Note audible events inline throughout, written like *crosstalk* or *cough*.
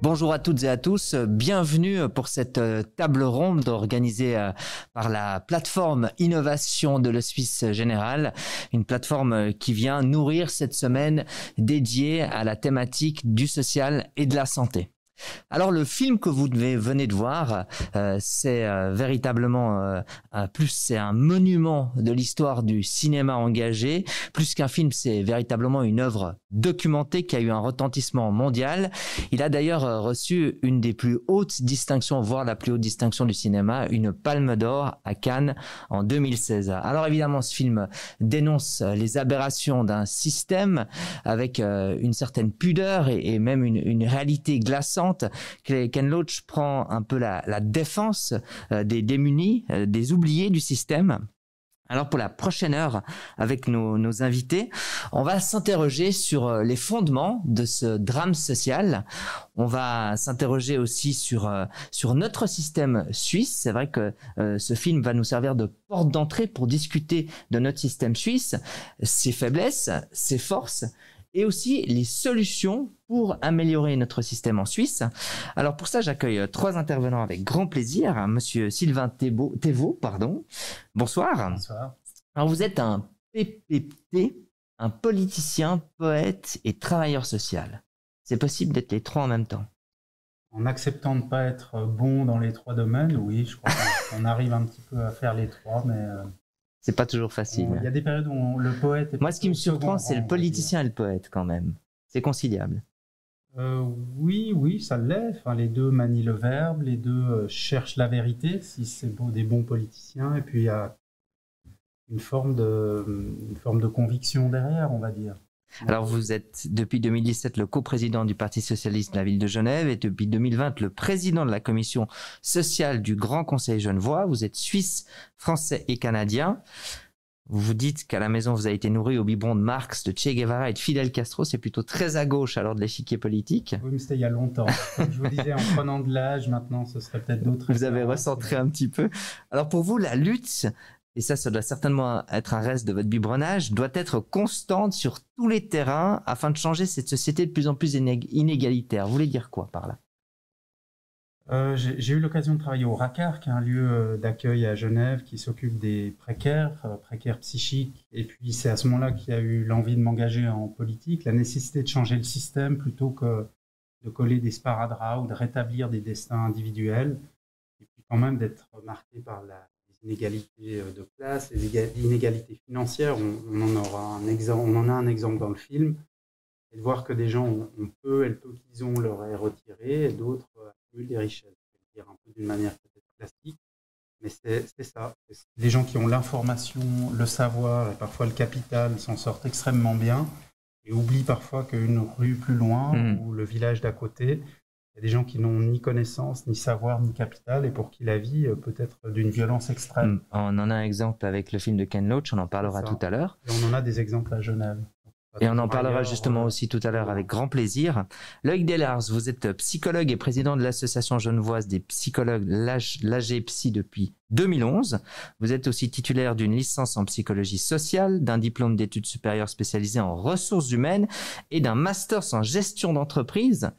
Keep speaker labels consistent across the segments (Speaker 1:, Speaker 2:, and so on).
Speaker 1: Bonjour à toutes et à tous, bienvenue pour cette euh, table ronde organisée euh, par la plateforme Innovation de l'Hospice Général, une plateforme euh, qui vient nourrir cette semaine dédiée à la thématique du social et de la santé. Alors le film que vous venez de voir, euh, c'est euh, véritablement euh, plus c'est un monument de l'histoire du cinéma engagé. Plus qu'un film, c'est véritablement une œuvre documentée qui a eu un retentissement mondial. Il a d'ailleurs reçu une des plus hautes distinctions, voire la plus haute distinction du cinéma, une Palme d'Or à Cannes en 2016. Alors évidemment, ce film dénonce les aberrations d'un système avec une certaine pudeur et, même une réalité glaçante Ken Loach prend un peu la, défense euh, des démunis, euh, des oubliés du système. Alors pour la prochaine heure avec nos, invités, on va s'interroger sur euh, les fondements de ce drame social. On va s'interroger aussi sur sur notre système suisse. C'est vrai que ce film va nous servir de porte d'entrée pour discuter de notre système suisse, ses faiblesses, ses forces et aussi les solutions pour améliorer notre système en Suisse. Alors pour ça, j'accueille trois intervenants avec grand plaisir. Monsieur Sylvain Thévaux, pardon. Bonsoir.
Speaker 2: Bonsoir.
Speaker 1: Alors vous êtes un PPT, un politicien, poète et travailleur social. C'est possible d'être les trois en même temps?
Speaker 2: En acceptant de ne pas être bon dans les trois domaines, oui, je crois qu'on arrive un petit peu à faire les trois, mais euh,
Speaker 1: c'est pas toujours facile.
Speaker 2: Il y a des périodes où le poète.
Speaker 1: Moi, ce qui me surprend, c'est le politicien et le poète quand même. C'est conciliable.
Speaker 2: Euh, oui, oui, ça l'est. Enfin, les deux manient le verbe, les deux euh, cherchent la vérité, si c'est des bons politiciens. Et puis il y a une forme de, une forme de conviction derrière, on va dire.
Speaker 1: Alors vous êtes depuis 2017 le coprésident du Parti socialiste de la ville de Genève et depuis 2020 le président de la commission sociale du Grand Conseil genevois. Vous êtes suisse, français et canadien. Vous vous dites qu'à la maison vous avez été nourri au biberon de Marx, de Che Guevara et de Fidel Castro. C'est plutôt très à gauche alors de l'échiquier politique.
Speaker 2: Oui, mais c'était il y a longtemps. je vous disais, en prenant de l'âge, maintenant ce serait peut-être d'autres.
Speaker 1: Vous avez recentré un petit peu. Alors pour vous, la lutte et ça, ça doit certainement être un reste de votre biberonnage, doit être constante sur tous les terrains afin de changer cette société de plus en plus inégalitaire. Vous voulez dire quoi par là?
Speaker 2: Euh, J'ai eu l'occasion de travailler au RACAR, qui est un lieu euh, d'accueil à Genève qui s'occupe des précaires, euh, précaires psychiques. Et puis c'est à ce moment-là qu'il y a eu l'envie de m'engager en politique, la nécessité de changer le système plutôt que de coller des sparadraps ou de rétablir des destins individuels. Et puis quand même d'être marqué par la inégalités euh, de classe, les inégalités financières. On, en aura un exemple, on en a un exemple dans le film. Et de voir que des gens ont, peu et le peu qu'ils ont leur est retiré, et d'autres euh, accumulent des richesses. dire un peu d'une manière peut-être classique, mais c'est ça. Les gens qui ont l'information, le savoir et parfois le capital s'en sortent extrêmement bien et oublient parfois qu'une rue plus loin mmh. ou le village d'à côté y a des gens qui n'ont ni connaissance, ni savoir, ni capital, et pour qui la vie euh, peut être d'une violence extrême. Hmm.
Speaker 1: On en a un exemple avec le film de Ken Loach, on en parlera tout à l'heure.
Speaker 2: Et on en a des exemples à Genève.
Speaker 1: Et on en parlera justement aussi tout à l'heure avec grand plaisir. Loïc Delars, vous êtes psychologue et président de l'association genevoise des psychologues l'AGPSY depuis 2011. Vous êtes aussi titulaire d'une licence en psychologie sociale, d'un diplôme d'études supérieures spécialisées en ressources humaines et d'un master en gestion d'entreprise.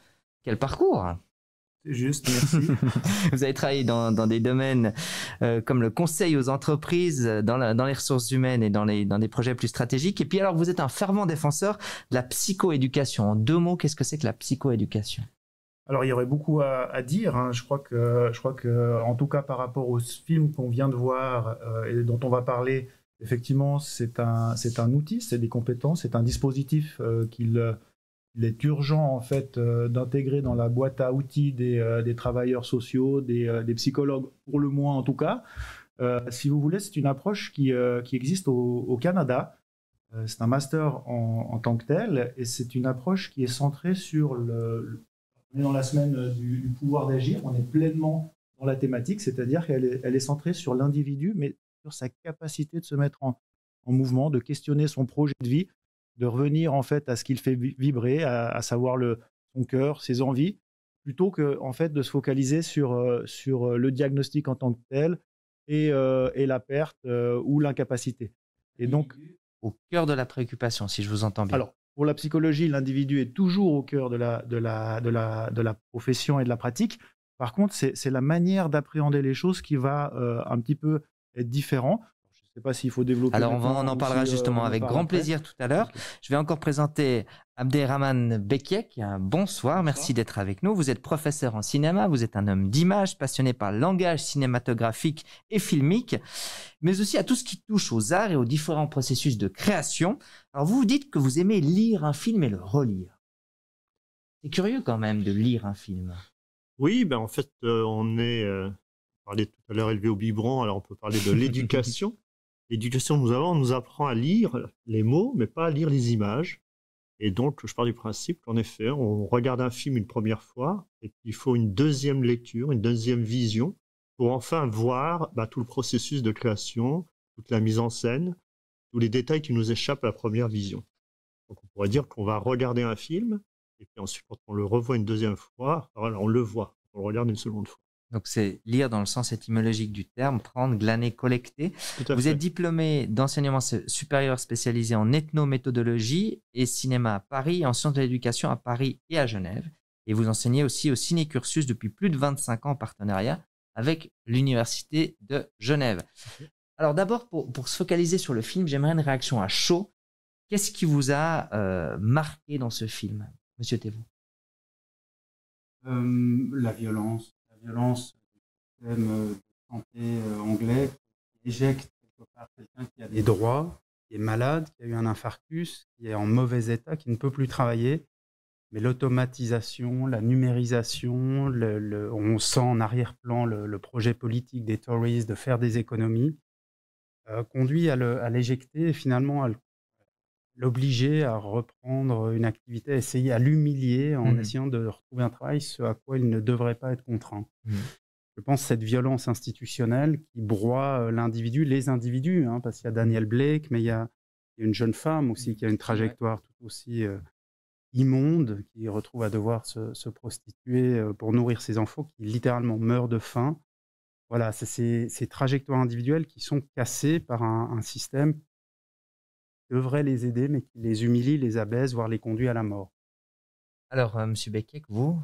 Speaker 1: Quel parcours
Speaker 2: C'est juste, merci. *laughs*
Speaker 1: Vous avez travaillé dans, des domaines euh, comme le conseil aux entreprises, dans, les ressources humaines et dans, des projets plus stratégiques. Et puis alors, vous êtes un fervent défenseur de la psychoéducation. En deux mots, qu'est-ce que c'est que la psychoéducation?
Speaker 2: Alors il y aurait beaucoup à, dire. Hein. Je crois que, je crois que, en tout cas par rapport au film qu'on vient de voir euh, et dont on va parler, effectivement c'est un, c'est un outil, c'est des compétences, c'est un dispositif euh, qu'il il est urgent en fait euh, d'intégrer dans la boîte à outils des, euh, travailleurs sociaux, euh, des, psychologues, pour le moins en tout cas. si vous voulez, c'est une approche qui, existe au, Canada. c'est un master en, tant que tel, et c'est une approche qui est centrée sur le. on est dans la semaine du, pouvoir d'agir, on est pleinement dans la thématique, c'est-à-dire qu'elle est, centrée sur l'individu, mais sur sa capacité de se mettre en mouvement, de questionner son projet de vie, de revenir en fait à ce qu'il fait vibrer, à, savoir le, son cœur, ses envies, plutôt que en fait de se focaliser sur, euh, sur euh, le diagnostic en tant que tel et, euh, et la perte ou l'incapacité.
Speaker 1: Et donc au cœur de la préoccupation, si je vous entends bien.
Speaker 2: Alors pour la psychologie, l'individu est toujours au cœur de la, de, la, de, la, de la profession et de la pratique. Par contre, c'est la manière d'appréhender les choses qui va euh, un petit peu être différent. Je ne sais pas s'il faut développer.
Speaker 1: Alors, on, on en parlera justement avec grand plaisir tout à l'heure. Je vais encore présenter Abderrahman Bekiek, bonsoir, merci d'être avec nous. Vous êtes professeur en cinéma, vous êtes un homme d'image, passionné par le langage cinématographique et filmique, mais aussi à tout ce qui touche aux arts et aux différents processus de création. Alors vous vous dites que vous aimez lire un film et le relire. C'est curieux quand même de lire un film.
Speaker 3: Oui, ben en fait, euh, on est, euh, on parlait tout à l'heure élevé au biberon, alors on peut parler de *laughs* l'éducation. L'éducation nous avons, on nous apprend à lire les mots, mais pas à lire les images. Et donc, je pars du principe qu'en effet, on regarde un film une première fois et qu'il faut une deuxième lecture, une deuxième vision pour enfin voir bah, tout le processus de création, toute la mise en scène, tous les détails qui nous échappent à la première vision. Donc, on pourrait dire qu'on va regarder un film et puis ensuite, quand on le revoit une deuxième fois, on le voit, on le regarde une seconde fois.
Speaker 1: Donc c'est lire dans le sens étymologique du terme, prendre, glaner, collecter. Vous êtes diplômé d'enseignement supérieur spécialisé en ethnométhodologie et cinéma à Paris, en sciences de l'éducation à Paris et à Genève. Et vous enseignez aussi au Ciné-Cursus depuis plus de 25 ans en partenariat avec l'Université de Genève. Alors d'abord, pour, se focaliser sur le film, j'aimerais une réaction à chaud. Qu'est-ce qui vous a euh, marqué dans ce film, Monsieur Thévaux?
Speaker 4: Euh, La violence, violence du système euh, de santé euh, anglais qui éjecte quelque part quelqu'un qui a des droits, qui est malade, qui a eu un infarctus, qui est en mauvais état, qui ne peut plus travailler. Mais l'automatisation, la numérisation, le, on sent en arrière-plan le, projet politique des Tories de faire des économies, euh, conduit à l'éjecter et finalement à l'obliger à reprendre une activité, à essayer à l'humilier en mmh. essayant de retrouver un travail, ce à quoi il ne devrait pas être contraint. Mmh. Je pense cette violence institutionnelle qui broie euh, l'individu, les individus, hein, parce qu'il y a Daniel Blake, mais il y a, une jeune femme aussi qui a une trajectoire tout aussi euh, immonde, qui retrouve à devoir se, prostituer euh, pour nourrir ses enfants, qui littéralement meurt de faim. Voilà, c'est ces, trajectoires individuelles qui sont cassées par un, un système devrait les aider, mais qui les humilie, les abaisse, voire les conduit à la mort.
Speaker 1: Alors, M. Euh, Monsieur Beckett, vous,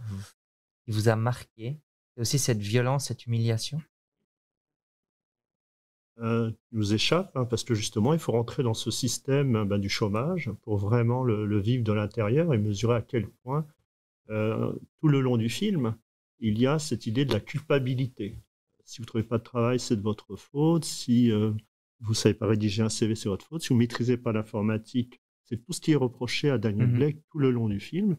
Speaker 1: il vous a marqué aussi cette violence, cette humiliation?
Speaker 3: Euh, nous échappe, hein, parce que justement, il faut rentrer dans ce système ben, du chômage pour vraiment le, vivre de l'intérieur et mesurer à quel point, euh, tout le long du film, il y a cette idée de la culpabilité. Si vous ne trouvez pas de travail, c'est de votre faute. Si euh, vous ne savez pas rédiger un CV, c'est votre faute. Si vous ne maîtrisez pas l'informatique, c'est tout ce qui est reproché à Daniel mmh Blake tout le long du film.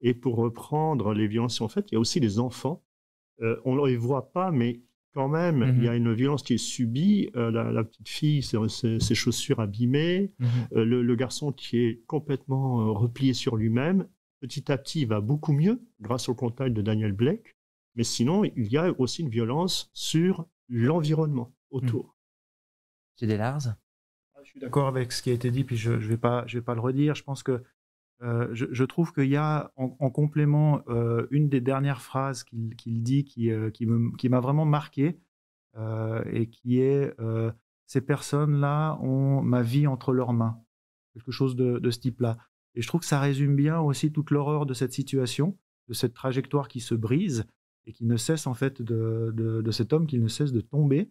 Speaker 3: Et pour reprendre les violences, en fait, il y a aussi les enfants. Euh, on ne les voit pas, mais quand même, il y a mmh une violence qui est subie. Euh, la, petite fille, ses, chaussures abîmées, mmh euh, le, garçon qui est complètement replié sur lui-même. Petit à petit, il va beaucoup mieux grâce au contact de Daniel Blake. Mais sinon, il y a aussi une violence sur l'environnement autour.
Speaker 1: Ah,
Speaker 2: je suis d'accord avec ce qui a été dit, puis je ne vais, pas, le redire. Je pense que euh, je, trouve qu'il y a en, complément euh, une des dernières phrases qu'il dit qui, euh, qui m'a vraiment marqué et qui est Ces personnes-là ont ma vie entre leurs mains. Quelque chose de, ce type-là. Et je trouve que ça résume bien aussi toute l'horreur de cette situation, de cette trajectoire qui se brise et qui ne cesse en fait de, de cet homme qui ne cesse de tomber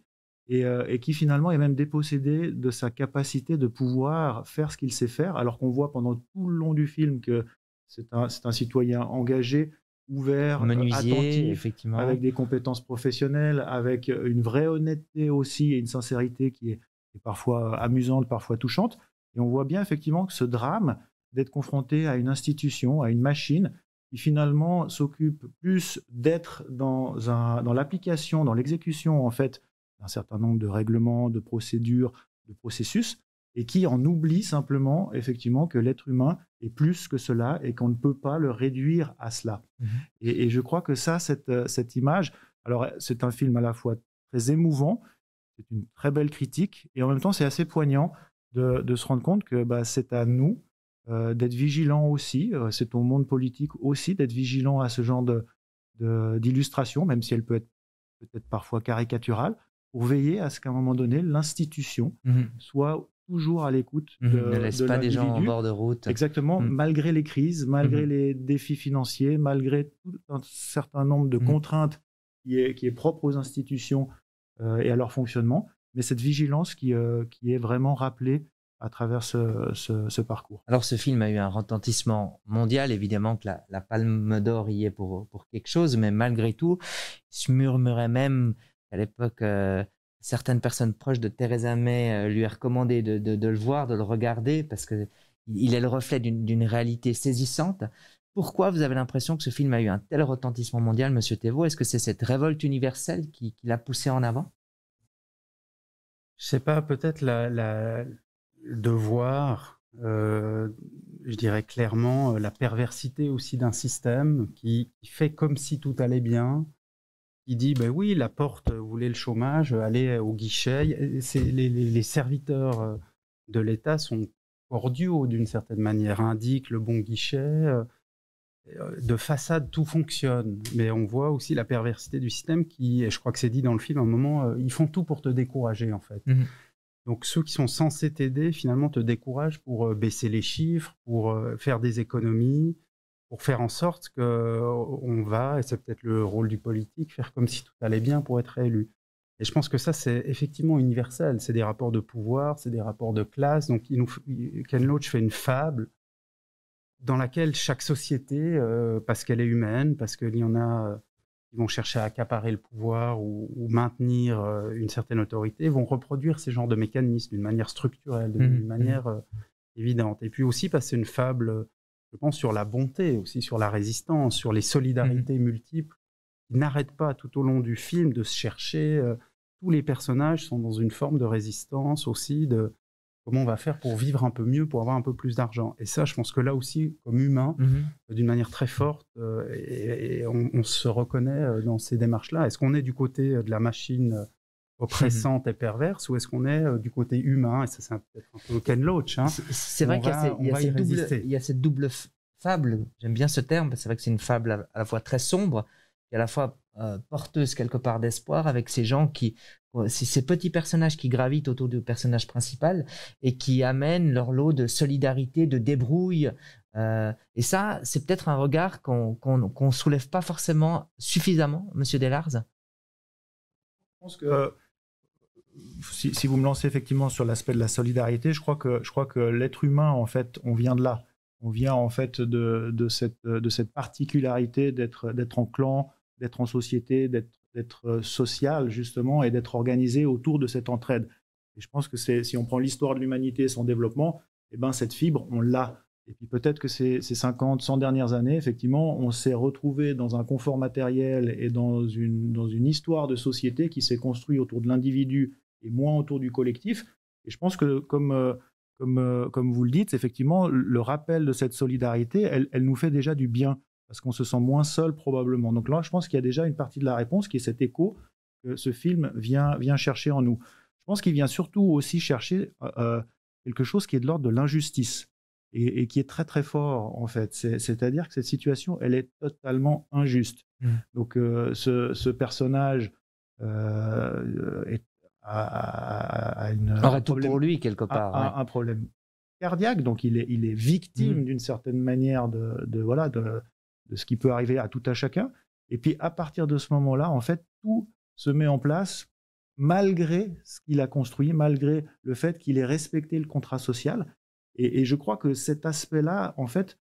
Speaker 2: euh, et, qui finalement est même dépossédé de sa capacité de pouvoir faire ce qu'il sait faire, alors qu'on voit pendant tout le long du film que c'est un, un, citoyen engagé, ouvert,
Speaker 1: euh, attentif, effectivement.
Speaker 2: avec des compétences professionnelles, avec une vraie honnêteté aussi et une sincérité qui est, parfois amusante, parfois touchante. Et on voit bien effectivement que ce drame d'être confronté à une institution, à une machine qui finalement s'occupe plus d'être dans, dans l'application, dans l'exécution en fait un certain nombre de règlements, de procédures, de processus, et qui en oublie simplement effectivement que l'être humain est plus que cela et qu'on ne peut pas le réduire à cela. Mmh et, je crois que ça, cette, euh, cette image, alors c'est un film à la fois très émouvant, c'est une très belle critique, et en même temps c'est assez poignant de, se rendre compte que bah, c'est à nous euh, d'être vigilants aussi, euh, c'est au monde politique aussi d'être vigilant à ce genre d'illustration, de, même si elle peut être peut-être parfois caricaturale, pour veiller à ce qu'à un moment donné, l'institution mmh soit toujours à l'écoute.
Speaker 1: Mhm.
Speaker 2: de
Speaker 1: ne laisse
Speaker 2: de
Speaker 1: pas des gens en bord de route.
Speaker 2: Exactement,
Speaker 1: Mhm.
Speaker 2: malgré les crises, malgré
Speaker 1: Mhm.
Speaker 2: les défis financiers, malgré tout un certain nombre de
Speaker 1: Mhm.
Speaker 2: contraintes qui est, qui est propre aux institutions euh, et à leur fonctionnement, mais cette vigilance qui, euh, qui est vraiment rappelée à travers ce, ce- ce parcours.
Speaker 1: Alors, ce film a eu un retentissement mondial. Évidemment que la, la Palme d'Or y est pour, pour quelque chose, mais malgré tout, il se murmurait même qu'à l'époque, euh, certaines personnes proches de Theresa May euh, lui a recommandé de, de- le voir, de le regarder, parce que il est le reflet d'une réalité saisissante. Pourquoi vous avez l'impression que ce film a eu un tel retentissement mondial, Monsieur Thévaux Est-ce que c'est cette révolte universelle qui, l'a poussé en avant?
Speaker 4: Je sais pas, peut-être de voir, euh, je dirais clairement, la perversité aussi d'un système qui fait comme si tout allait bien, qui dit, ben oui, la porte, vous voulez le chômage, allez au guichet. Et c'est- Les, les- les serviteurs euh, de l'État sont cordiaux d'une certaine manière, indiquent le bon guichet. euh, euh, De façade, tout fonctionne, mais on voit aussi la perversité du système qui, et je crois que c'est dit dans le film, à un moment, ils font tout pour te décourager en fait.
Speaker 1: Mhm.
Speaker 4: Donc ceux qui sont censés t'aider, finalement, te découragent pour baisser les chiffres, pour faire des économies, pour faire en sorte que euh, va, et c'est peut-être le rôle du politique, faire comme si tout allait bien pour être élu. Et je pense que ça, c'est effectivement universel. C'est des rapports de pouvoir, c'est des rapports de classe. Donc il nous, Ken Loach fait une fable dans laquelle chaque société, euh, parce qu'elle est humaine, parce qu'il y en a euh, qui vont chercher à accaparer le pouvoir ou, ou maintenir euh, une certaine autorité, vont reproduire ces genres de mécanismes d'une manière structurelle, d'une d'une manière évidente. Et puis aussi parce que c'est une fable, je pense, sur la bonté, aussi sur la résistance, sur les solidarités multiples, qui n'arrêtent pas tout au long du film de se chercher. euh, tous les personnages sont dans une forme de résistance aussi, de comment on va faire pour vivre un peu mieux, pour avoir un peu plus d'argent. Et ça, je pense que là aussi, comme humain, d'une manière très forte, euh, et, et on, on se reconnaît euh, dans ces démarches-là. Est-ce qu'on est du côté euh, de la machine euh, oppressante et perverse, ou est-ce qu'on est euh, du côté humain Et ça, c'est un- peut-être un peu Ken Loach. Hein.
Speaker 1: C'est- vrai qu'il y, a y
Speaker 4: y
Speaker 1: cette double- a cette fable. J'aime bien ce terme, c'est vrai que c'est une fable à, à la fois très sombre et à la fois euh, porteuse quelque part d'espoir avec ces gens qui, euh, ces petits personnages qui gravitent autour du personnage principal et qui amènent leur lot de solidarité, de débrouille. euh, et ça, c'est peut-être un regard qu'on qu'on soulève pas forcément suffisamment, Monsieur Delars.
Speaker 2: Je pense que euh, si, vous me lancez effectivement sur l'aspect de la solidarité, je crois que, je crois que l'être humain, en fait, on vient de là. On vient en fait de, de, cette, de cette particularité d'être d'être en clan, d'être en société, d'être d'être euh, social justement et d'être organisé autour de cette entraide. Et je pense que c'est si on prend l'histoire de l'humanité et son développement, eh ben cette fibre, on l'a. Et puis peut-être que ces, ces 50, 100 dernières années, effectivement, on s'est retrouvé dans un confort matériel et dans une, dans une histoire de société qui s'est construite autour de l'individu et moins autour du collectif. Et je pense que, comme, euh, comme, euh, comme vous le dites, effectivement, le rappel de cette solidarité, elle, elle nous fait déjà du bien, parce qu'on se sent moins seul probablement. Donc là, je pense qu'il y a déjà une partie de la réponse qui est cet écho que ce film vient, vient chercher en nous. Je pense qu'il vient surtout aussi chercher euh, quelque chose qui est de l'ordre de l'injustice et, et, qui est très très fort en fait. C'est-à-dire que cette situation, elle est totalement injuste. Mmh. Donc euh, ce, ce, personnage euh, est, une,
Speaker 1: aurait tout pour lui quelque part.
Speaker 2: Ouais. un, problème cardiaque, donc il est, il est victime mmh. d'une certaine manière de, de voilà de, de, ce qui peut arriver à tout à chacun. Et puis à partir de ce moment-là, en fait, tout se met en place malgré ce qu'il a construit, malgré le fait qu'il ait respecté le contrat social. Et, et je crois que cet aspect-là, en fait,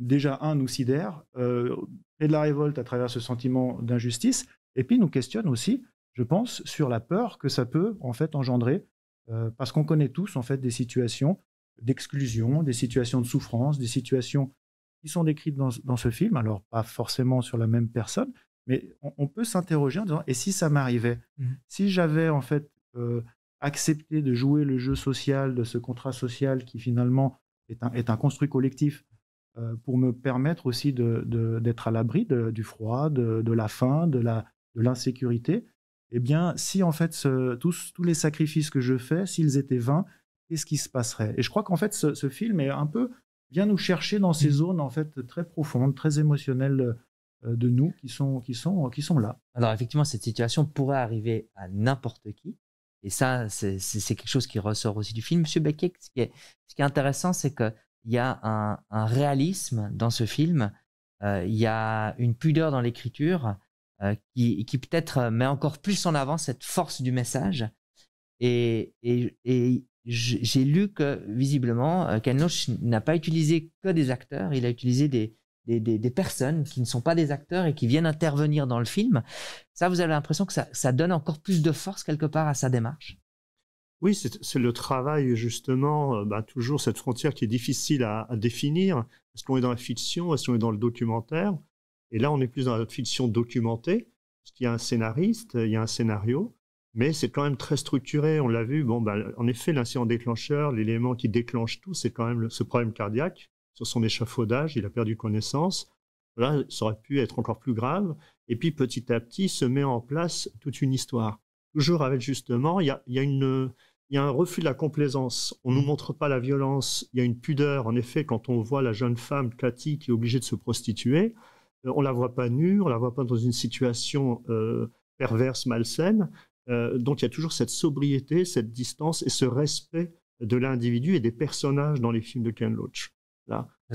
Speaker 2: déjà, un, nous sidère, euh, et de la révolte à travers ce sentiment d'injustice, et puis nous questionne aussi, je pense, sur la peur que ça peut, en fait, engendrer, euh, parce qu'on connaît tous, en fait, des situations d'exclusion, des situations de souffrance, des situations qui sont décrites dans, dans, ce film, alors pas forcément sur la même personne, mais on, on peut s'interroger en disant, et si ça m'arrivait? Mmh. Si j'avais, en fait, euh, accepté de jouer le jeu social, de ce contrat social qui finalement est un, est un construit collectif euh, pour me permettre aussi d'être de, de, à l'abri du froid, de, de, la faim, de l'insécurité, eh bien, si en fait ce, tous, tous les sacrifices que je fais, s'ils étaient vains, qu'est-ce qui se passerait? Et je crois qu'en fait ce, ce, film est un peu vient nous chercher dans ces zones en fait très profondes, très émotionnelles euh, de nous qui sont, qui sont, qui sont là.
Speaker 1: Alors effectivement, cette situation pourrait arriver à n'importe qui. Et ça, c'est quelque chose qui ressort aussi du film. Monsieur Beckett, ce qui est, ce qui est intéressant, c'est qu'il y a un, un, réalisme dans ce film, euh, il y a une pudeur dans l'écriture qui, qui peut-être met encore plus en avant cette force du message. Et, j'ai lu que visiblement, euh, Ken Loach n'a pas utilisé que des acteurs, il a utilisé des, des, personnes qui ne sont pas des acteurs et qui viennent intervenir dans le film. Ça, vous avez l'impression que ça, donne encore plus de force quelque part à sa démarche?
Speaker 3: Oui, c'est le travail justement, euh, bah, toujours cette frontière qui est difficile à, définir. Est-ce qu'on est dans la fiction? Est-ce qu'on est dans le documentaire? Et là, on est plus dans la fiction documentée, parce qu'il y a un scénariste, il y a un scénario, mais c'est quand même très structuré. On l'a vu. Bon, bah, en effet, l'incident déclencheur, l'élément qui déclenche tout, c'est quand même ce problème cardiaque sur son échafaudage, il a perdu connaissance. Là, ça aurait pu être encore plus grave. Et puis petit à petit, se met en place toute une histoire. Toujours avec justement, il y a, y a, un refus de la complaisance. On ne nous montre pas la violence. Il y a une pudeur. En effet, quand on voit la jeune femme, Cathy, qui est obligée de se prostituer, on la voit pas nue, on la voit pas dans une situation euh, perverse, malsaine. Euh, donc il y a toujours cette sobriété, cette distance et ce respect de l'individu et des personnages dans les films de Ken Loach.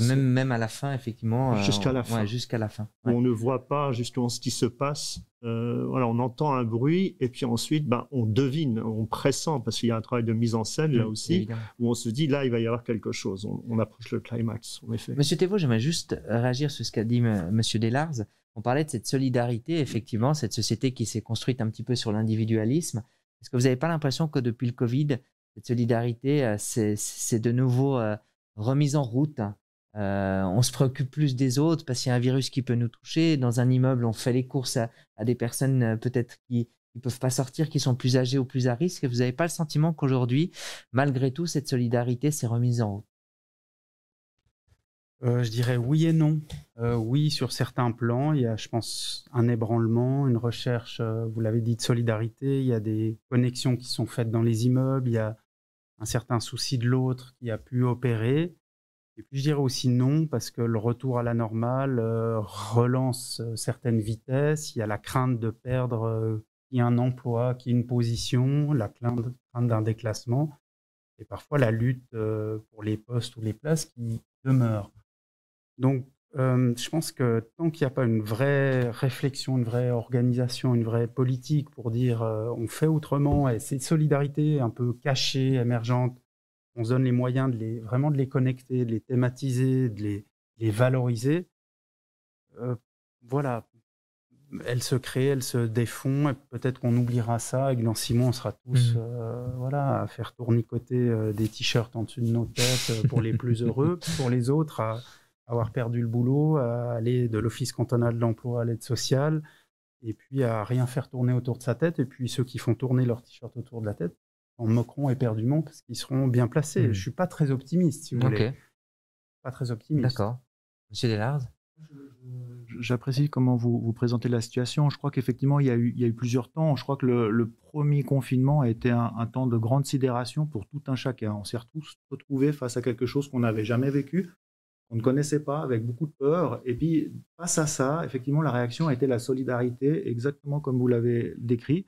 Speaker 1: Même, même à la fin, effectivement.
Speaker 3: Euh, jusqu'à la fin.
Speaker 1: jusqu'à la fin.
Speaker 3: On ne voit pas justement ce qui se passe. Euh, voilà, on entend un bruit et puis ensuite, ben, on devine, on pressent parce qu'il y a un travail de mise en scène là aussi où on se dit là, il va y avoir quelque chose. On, approche le climax, en effet.
Speaker 1: Monsieur Thévaux, j'aimerais juste réagir sur ce qu'a dit Monsieur Delars. On parlait de cette solidarité, effectivement, cette société qui s'est construite un petit peu sur l'individualisme. Est-ce que vous n'avez pas l'impression que depuis le Covid, cette solidarité, euh, c'est de nouveau remise en route? Euh, on se préoccupe plus des autres parce qu'il y a un virus qui peut nous toucher. Dans un immeuble, on fait les courses à, des personnes euh, peut-être qui ne peuvent pas sortir, qui sont plus âgées ou plus à risque. Vous n'avez pas le sentiment qu'aujourd'hui, malgré tout, cette solidarité s'est remise en route?
Speaker 4: Euh, je dirais oui et non. oui, sur certains plans, il y a, je pense, un ébranlement, une recherche, vous l'avez dit, de solidarité. Il y a des connexions qui sont faites dans les immeubles. Il y a un certain souci de l'autre qui a pu opérer. Et puis je dirais aussi non, parce que le retour à la normale euh, relance euh, certaines vitesses. Il y a la crainte de perdre euh, qui un emploi, qui une position, la crainte d'un déclassement, et parfois la lutte pour les postes ou les places qui demeurent. Donc je pense que tant qu'il n'y a pas une vraie réflexion, une vraie organisation, une vraie politique pour dire on fait autrement, et cette solidarité un peu cachée, émergente, on se donne les moyens de les, vraiment de les connecter, de les thématiser, de les, les valoriser, euh, voilà, elle se crée, elle se défont, et peut-être qu'on oubliera ça, et que dans six mois, on sera tous mmh. voilà, à faire tournicoter des t-shirts en dessus de nos têtes pour les plus *laughs* heureux, pour les autres, à avoir perdu le boulot, à aller de l'office cantonal de l'emploi à l'aide sociale, et puis à rien faire tourner autour de sa tête. Et puis ceux qui font tourner leur t-shirt autour de la tête en moqueront éperdument parce qu'ils seront bien placés. Je hmm. Je suis pas très optimiste, si vous voulez. Pas très optimiste.
Speaker 1: D'accord. Monsieur Delars
Speaker 2: J'apprécie comment vous, vous présentez la situation. Je crois qu'effectivement, il, y a eu, il y a eu plusieurs temps. Je crois que le, premier confinement a été un, un, temps de grande sidération pour tout un chacun. On s'est tous retrouvés face à quelque chose qu'on n'avait jamais vécu on ne connaissait pas, avec beaucoup de peur. Et puis, face à ça, effectivement, la réaction a été la solidarité, exactement comme vous l'avez décrit.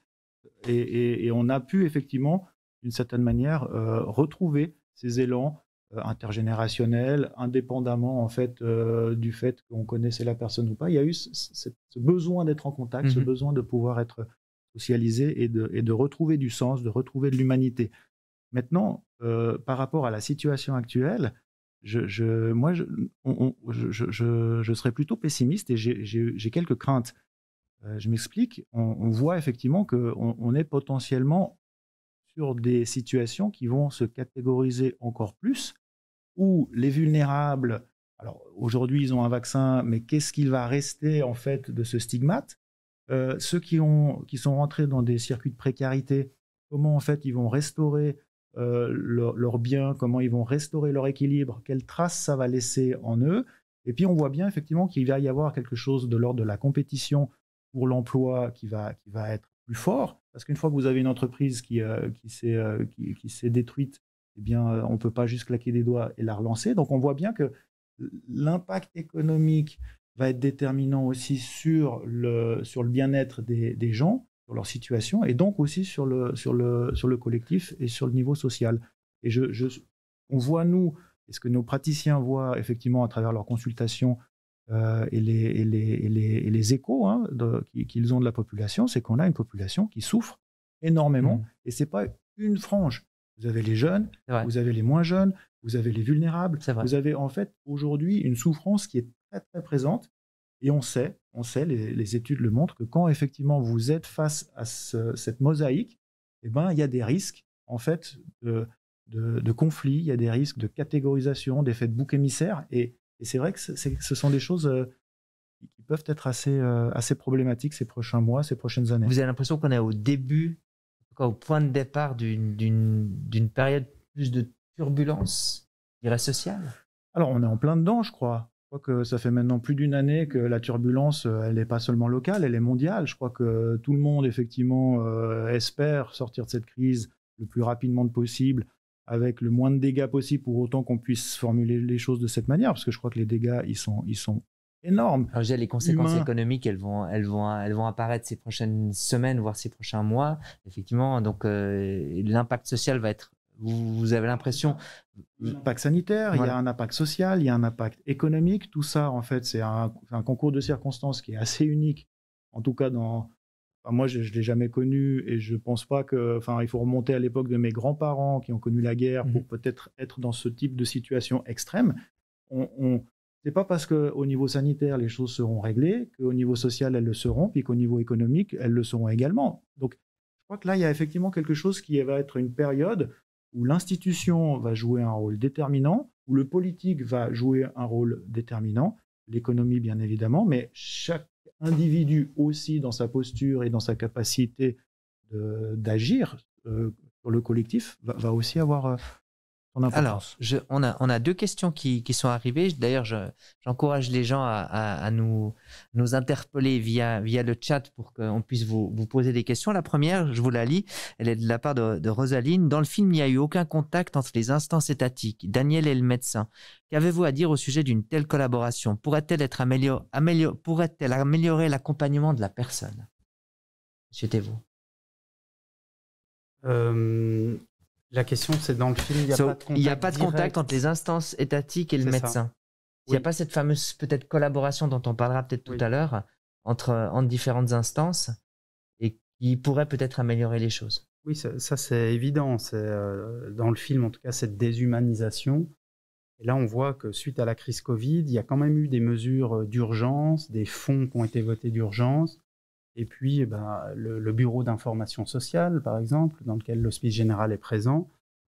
Speaker 2: Et, on a pu, effectivement, d'une certaine manière, euh, retrouver ces élans euh, intergénérationnels, indépendamment, en fait, euh, du fait qu'on connaissait la personne ou pas. Il y a eu ce, besoin d'être en contact, ce mmh besoin de pouvoir être socialisé et de, et de retrouver du sens, de retrouver de l'humanité. Maintenant, par rapport à la situation actuelle, je, moi, je, je, serais plutôt pessimiste et j'ai quelques craintes. Euh, je m'explique. On, voit effectivement qu'on on est potentiellement sur des situations qui vont se catégoriser encore plus, où les vulnérables, alors aujourd'hui ils ont un vaccin, mais qu'est-ce qu'il va rester en fait de ce stigmate? Euh, Ceux qui, ont, qui sont rentrés dans des circuits de précarité, comment en fait ils vont restaurer leurs biens, comment ils vont restaurer leur équilibre, quelle trace ça va laisser en eux? Et puis on voit bien effectivement qu'il va y avoir quelque chose de l'ordre de la compétition pour l'emploi qui va, qui va être plus fort. Parce qu'une fois que vous avez une entreprise qui, euh, qui s'est euh, qui, s'est détruite, eh bien, on ne peut pas juste claquer des doigts et la relancer. Donc on voit bien que l'impact économique va être déterminant aussi sur le, sur le bien-être des, des gens. sur leur situation et donc aussi sur le, sur le, sur le collectif et sur le niveau social. Et je, je on voit, nous, et ce que nos praticiens voient effectivement à travers leurs consultations euh, et, les, et, les, et, les, et, les, échos hein, qu'ils ont de la population, c'est qu'on a une population qui souffre énormément. Mmh. Et ce n'est pas une frange. Vous avez les jeunes, vous avez les moins jeunes, vous avez les vulnérables. Vous avez en fait aujourd'hui une souffrance qui est très très présente. Et on sait, on sait, les, les études le montrent, que quand effectivement vous êtes face à ce, cette mosaïque, eh ben, il y a des risques en fait de, de, de conflits, il y a des risques de catégorisation, d'effets de bouc émissaire. Et, et c'est vrai que ce sont des choses euh, qui peuvent être assez, euh, assez problématiques ces prochains mois, ces prochaines années.
Speaker 1: Vous avez l'impression qu'on est au début, au point de départ d'une période plus de turbulence, je dirais sociale?
Speaker 2: Alors, on est en plein dedans, je crois. Je crois que ça fait maintenant plus d'une année que la turbulence, euh, elle n'est pas seulement locale, elle est mondiale. Je crois que tout le monde, effectivement, euh, espère sortir de cette crise le plus rapidement possible, avec le moins de dégâts possible, pour autant qu'on puisse formuler les choses de cette manière, parce que je crois que les dégâts, ils sont, ils sont énormes.
Speaker 1: Alors, les conséquences économiques, elles vont, elles, vont, elles vont apparaître ces prochaines semaines, voire ces prochains mois. Effectivement, donc euh, l'impact social va être vous, avez l'impression.
Speaker 2: Un impact sanitaire, il y a un impact social, il y a un impact économique. Tout ça, en fait, c'est un, concours de circonstances qui est assez unique. En tout cas, dans, moi, je ne l'ai jamais connu et je ne pense pas que. Enfin, il faut remonter à l'époque de mes grands-parents qui ont connu la guerre pour mmh peut-être être dans ce type de situation extrême. On, on c'est pas parce qu'au niveau sanitaire, les choses seront réglées qu'au niveau social, elles le seront, puis qu'au niveau économique, elles le seront également. Donc, je crois que là, il y a effectivement quelque chose qui va être une période où l'institution va jouer un rôle déterminant, où le politique va jouer un rôle déterminant, l'économie bien évidemment, mais chaque individu aussi dans sa posture et dans sa capacité d'agir euh, sur le collectif va, aussi avoir euh,
Speaker 1: alors, je, on, a, on a deux questions qui, qui sont arrivées. D'ailleurs, j'encourage les gens à, à, nous, nous interpeller via, via le chat pour qu'on puisse vous, vous, poser des questions. La première, je vous la lis, elle est de la part de, de Rosaline. Dans le film, il n'y a eu aucun contact entre les instances étatiques, Daniel et le médecin. Qu'avez-vous à dire au sujet d'une telle collaboration? Pourrait-elle être amélior, amélior, pourrait améliorer l'accompagnement de la personne? Monsieur Thévaux.
Speaker 4: Euh, la question, c'est dans le film, il n'y a, pas de contact,
Speaker 1: a pas de contact entre les instances étatiques et le médecin. Il n'y a pas cette fameuse peut-être collaboration dont on parlera peut-être tout à l'heure entre, entre différentes instances et qui pourrait peut-être améliorer les choses.
Speaker 4: Oui, ça, c'est évident. C'est euh, dans le film, en tout cas, cette déshumanisation. Et là, on voit que suite à la crise Covid, il y a quand même eu des mesures euh, d'urgence, des fonds qui ont été votés d'urgence. Et puis, eh ben, le, bureau d'information sociale, par exemple, dans lequel l'Hospice général est présent,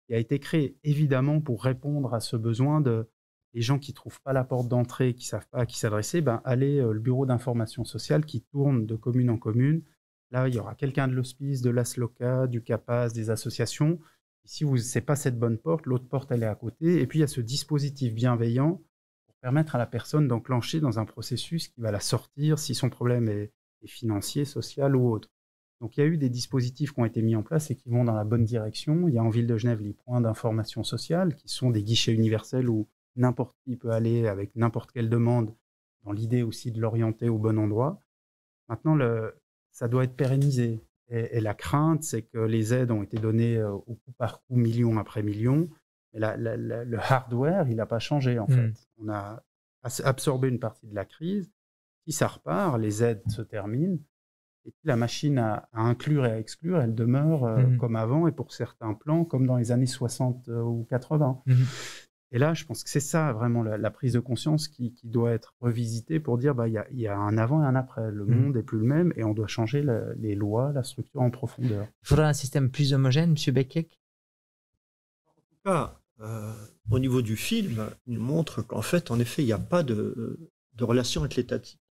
Speaker 4: qui a été créé évidemment pour répondre à ce besoin de les gens qui ne trouvent pas la porte d'entrée, qui ne savent pas à qui s'adresser, ben, aller au euh, bureau d'information sociale qui tourne de commune en commune. Là, il y aura quelqu'un de l'hospice, de l'ASLOCA, du CAPAS, des associations. si vous n'est pas cette bonne porte, l'autre porte, elle est à côté. Et puis, il y a ce dispositif bienveillant pour permettre à la personne d'enclencher dans un processus qui va la sortir si son problème est, et financiers, social ou autre. Donc il y a eu des dispositifs qui ont été mis en place et qui vont dans la bonne direction. Il y a en ville de Genève les points d'information sociale qui sont des guichets universels où n'importe qui peut aller avec n'importe quelle demande dans l'idée aussi de l'orienter au bon endroit. Maintenant, le, ça doit être pérennisé. Et, la crainte, c'est que les aides ont été données euh, au coup par coup, million après million. Mais le hardware, il n'a pas changé en mmh. fait. On a absorbé une partie de la crise si ça repart, les aides se terminent. Et puis la machine à, inclure et à exclure, elle demeure euh, mmh comme avant et pour certains plans, comme dans les années 60 euh, ou 80. Mmh et là, je pense que c'est ça vraiment la, prise de conscience qui, doit être revisitée pour dire bah, il y, a, un avant et un après. Le mmh monde n'est plus le même et on doit changer les lois, la structure en profondeur.
Speaker 1: Il faudra un système plus homogène, M. Beckek
Speaker 3: En tout cas, euh, au niveau du film, il montre qu'en fait, en effet, il n'y a pas de, de relation avec l'étatique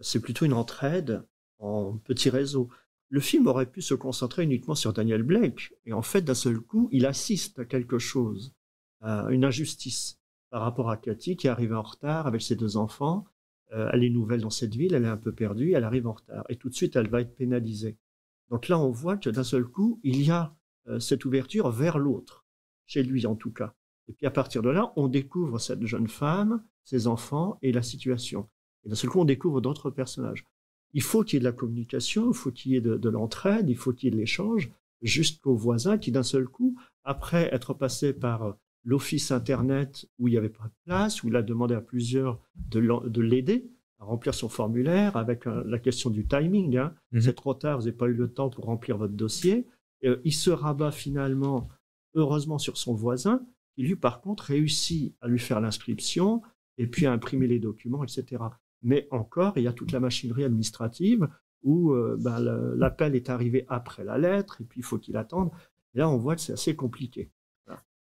Speaker 3: C'est plutôt une entraide en petit réseau. Le film aurait pu se concentrer uniquement sur Daniel Blake, et en fait, d'un seul coup, il assiste à quelque chose, à une injustice par rapport à Cathy qui arrive en retard avec ses deux enfants. Euh, elle est nouvelle dans cette ville, elle est un peu perdue, elle arrive en retard, et tout de suite, elle va être pénalisée. Donc là, on voit que d'un seul coup, il y a euh, cette ouverture vers l'autre, chez lui en tout cas. Et puis à partir de là, on découvre cette jeune femme, ses enfants et la situation. Et d'un seul coup, on découvre d'autres personnages. il faut qu'il y ait de la communication, il faut qu'il y ait de, l'entraide, il faut qu'il y ait de l'échange, jusqu'aux voisins qui, d'un seul coup, après être passé par l'office Internet où il n'y avait pas de place, où il a demandé à plusieurs de l'aider à remplir son formulaire avec euh, la question du timing. Hein. Mhm. C'est trop tard, vous n'avez pas eu le temps pour remplir votre dossier. Euh, il se rabat finalement, heureusement, sur son voisin, qui lui, par contre, réussit à lui faire l'inscription et puis à imprimer les documents, etc. Mais encore, il y a toute la machinerie administrative où euh, ben, l'appel est arrivé après la lettre et puis il faut qu'il attende. Et là, on voit que c'est assez compliqué.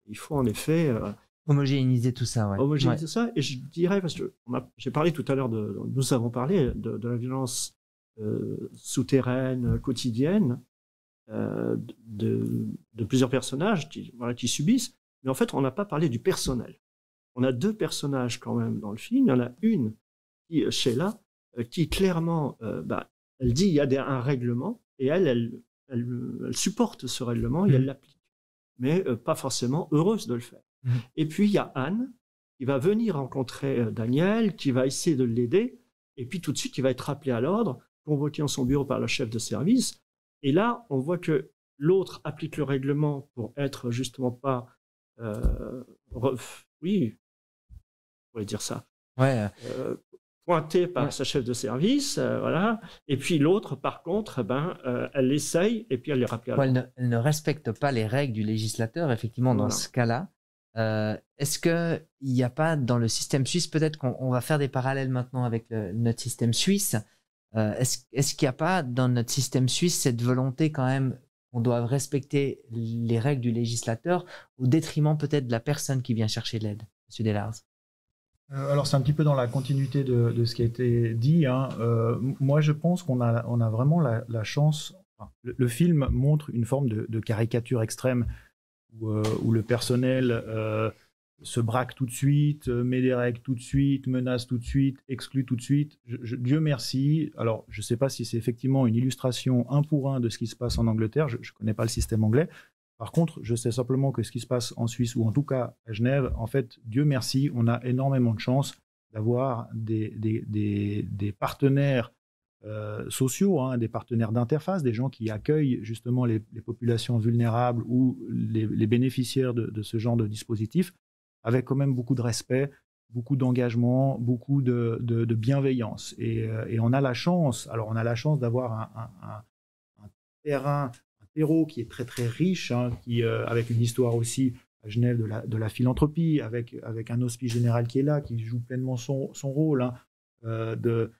Speaker 3: Il faut en effet euh,
Speaker 1: homogénéiser tout ça. Ouais.
Speaker 3: Homogénéiser ça. Et je dirais, parce que j'ai parlé tout à l'heure de, nous avons parlé de, la violence euh, souterraine, quotidienne, de, plusieurs personnages qui, voilà, qui subissent. Mais en fait, on n'a pas parlé du personnel. On a deux personnages quand même dans le film. Il y en a une qui, euh, Sheila, euh, qui clairement, euh, bah, elle dit il y a un règlement et elle, elle, elle, supporte ce règlement et elle mmh. l'applique, mais pas forcément heureuse de le faire. Mmh. Et puis il y a Anne qui va venir rencontrer Daniel, qui va essayer de l'aider, et puis tout de suite il va être appelé à l'ordre, convoqué en son bureau par le chef de service. Et là, on voit que l'autre applique le règlement pour être justement pas, oui, on pourrait dire ça,
Speaker 1: ouais
Speaker 3: pointée par sa chef de service, euh, voilà. Et puis l'autre, par contre, ben, euh, elle l'essaye et puis elle les rappelle.
Speaker 1: elle, ne, respecte pas les règles du législateur, effectivement, dans ce cas-là. Euh, est-ce qu'il n'y a pas dans le système suisse, peut-être qu'on va faire des parallèles maintenant avec notre système suisse, est-ce qu'il n'y a pas dans notre système suisse cette volonté quand même qu'on doit respecter les règles du législateur au détriment peut-être de la personne qui vient chercher l'aide, Monsieur Delars
Speaker 2: euh, alors c'est un petit peu dans la continuité de, ce qui a été dit. Hein. Euh, moi je pense qu'on a, on a vraiment la, chance. le, film montre une forme de, caricature extrême où, euh, le personnel se braque tout de suite, met des règles tout de suite, menace tout de suite, exclut tout de suite. Dieu merci. Alors je ne sais pas si c'est effectivement une illustration un pour un de ce qui se passe en Angleterre. Je ne connais pas le système anglais. Par contre, je sais simplement que ce qui se passe en Suisse, ou en tout cas à Genève, en fait, Dieu merci, on a énormément de chance d'avoir des, partenaires euh, sociaux, hein, des partenaires d'interface, des gens qui accueillent justement les, populations vulnérables ou les, bénéficiaires de, ce genre de dispositif, avec quand même beaucoup de respect, beaucoup d'engagement, beaucoup de, bienveillance. Euh, et, on a la chance, alors on a la chance d'avoir un terrain héros qui est très très riche, hein, qui, euh, avec une histoire aussi à Genève de la, de la, philanthropie, avec, avec un hospice général qui est là, qui joue pleinement son, son rôle hein, euh, de,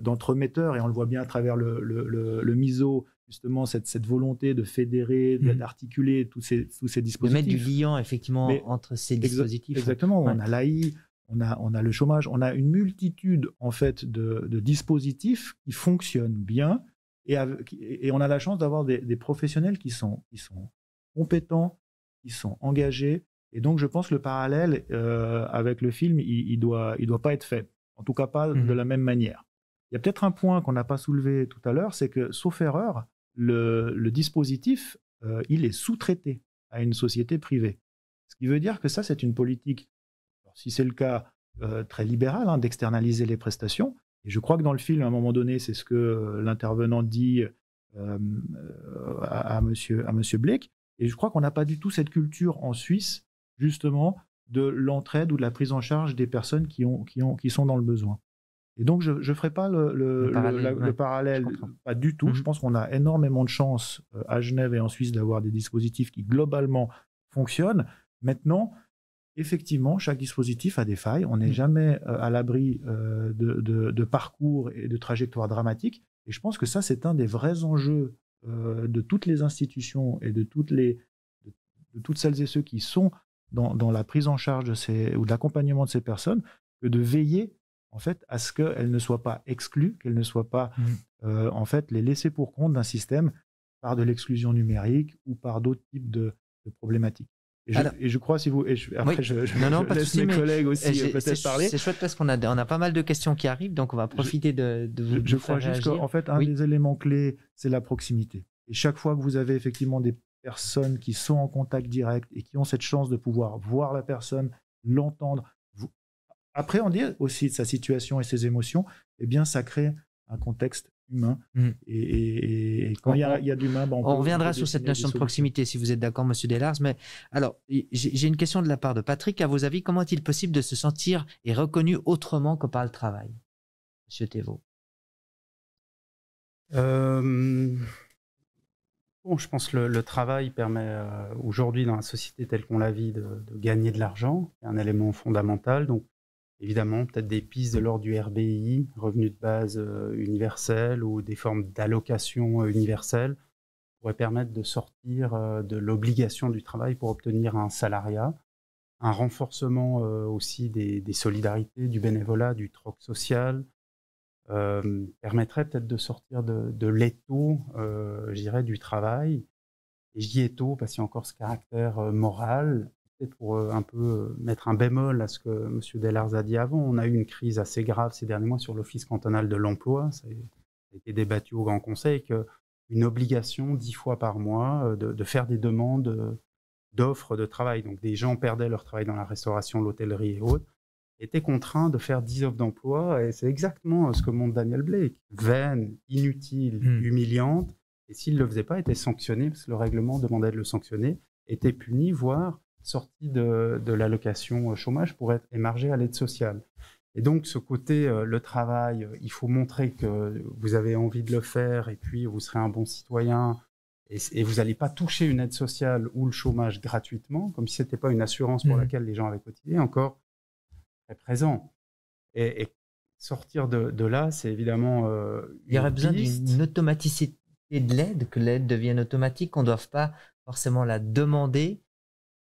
Speaker 2: d'entremetteur, et on le voit bien à travers le, le, le, MISO, justement, cette, cette, volonté de fédérer, mmh. d'articuler tous ces, tous ces dispositifs.
Speaker 1: De mettre du liant, effectivement, entre ces dispositifs.
Speaker 2: Exactement, on a l'AI, on a, on a le chômage, on a une multitude, en fait, de, de dispositifs qui fonctionnent bien, et, on a la chance d'avoir des, professionnels qui sont, qui sont compétents, qui sont engagés. Et donc, je pense que le parallèle euh, avec le film, il ne doit, il doit pas être fait. En tout cas, pas de mmh la même manière. Il y a peut-être un point qu'on n'a pas soulevé tout à l'heure, c'est que, sauf erreur, le, dispositif, euh, il est sous-traité à une société privée. Ce qui veut dire que ça, c'est une politique, si c'est le cas, euh, très libérale, hein, d'externaliser les prestations, et je crois que dans le film, à un moment donné, c'est ce que euh, l'intervenant dit euh, à, monsieur, à monsieur Blake. Et je crois qu'on n'a pas du tout cette culture en Suisse, justement, de l'entraide ou de la prise en charge des personnes qui, ont, qui, ont, qui sont dans le besoin. Et donc, je ne ferai pas le, le, parallèle, pas du tout. Je mmh pense qu'on a énormément de chance euh, à Genève et en Suisse d'avoir des dispositifs qui, globalement, fonctionnent. Maintenant, effectivement, chaque dispositif a des failles. On n'est mm. jamais euh, à l'abri euh, de, parcours et de trajectoires dramatiques. Et je pense que ça, c'est un des vrais enjeux euh, de toutes les institutions et de toutes, les, de, toutes celles et ceux qui sont dans, la prise en charge de ces, ou l'accompagnement de ces personnes, que de veiller en fait à ce qu'elles ne soient pas exclues, qu'elles ne soient pas mm. en fait les laissées pour compte d'un système par de l'exclusion numérique ou par d'autres types de problématiques. Et je, crois, si vous. Et après, je, laisse mes collègues aussi euh, peut-être parler.
Speaker 1: C'est chouette parce qu'on a, on a pas mal de questions qui arrivent, donc on va profiter de, de vous.
Speaker 2: Je, crois juste qu'en fait, un des éléments clés, c'est la proximité. Et chaque fois que vous avez effectivement des personnes qui sont en contact direct et qui ont cette chance de pouvoir voir la personne, l'entendre, appréhender aussi de sa situation et ses émotions, eh bien, ça crée un contexte humain. Mm. Et, quand il y, a, de l'humain,
Speaker 1: on, reviendra sur cette notion de proximité, si vous êtes d'accord, Monsieur Delars. Mais alors, j'ai une question de la part de Patrick. À vos avis, comment est-il possible de se sentir et reconnu autrement que par le travail, Monsieur Thévaux
Speaker 4: euh, Bon, je pense que le, travail permet euh, aujourd'hui, dans la société telle qu'on la vit, de, de gagner de l'argent. C'est un élément fondamental. Donc, Évidemment, peut-être des pistes de l'ordre du RBI, revenu de base euh, universel, ou des formes d'allocation euh, universelle, pourraient permettre de sortir euh, de l'obligation du travail pour obtenir un salariat. Un renforcement aussi des, solidarités, du bénévolat, du troc social, permettrait peut-être de sortir de, de l'étau, je dirais, du travail. Et je dis étau parce qu'il y a encore ce caractère moral pour euh, un peu euh, mettre un bémol à ce que M. Delars a dit avant, on a eu une crise assez grave ces derniers mois sur l'Office cantonal de l'emploi. Ça a été débattu au Grand Conseil qu'une obligation dix fois par mois euh, de, faire des demandes d'offres de travail. Donc des gens perdaient leur travail dans la restauration, l'hôtellerie et autres, étaient contraints de faire dix offres d'emploi. Et c'est exactement ce que montre Daniel Blake. Vaine, inutile, hmm. humiliante. Et s'il ne le faisait pas, était sanctionné, parce que le règlement demandait de le sanctionner, était puni, voire sortie de, de l'allocation chômage pour être émargé à l'aide sociale. Et donc, ce côté, euh, le travail, euh, il faut montrer que vous avez envie de le faire et puis vous serez un bon citoyen et, vous n'allez pas toucher une aide sociale ou le chômage gratuitement, comme si ce n'était pas une assurance pour mmh. laquelle les gens avaient cotisé, encore très présent. Et, sortir de, là, c'est évidemment. Euh,
Speaker 1: il y aurait besoin d'une automaticité de l'aide, que l'aide devienne automatique, qu'on ne doive pas forcément la demander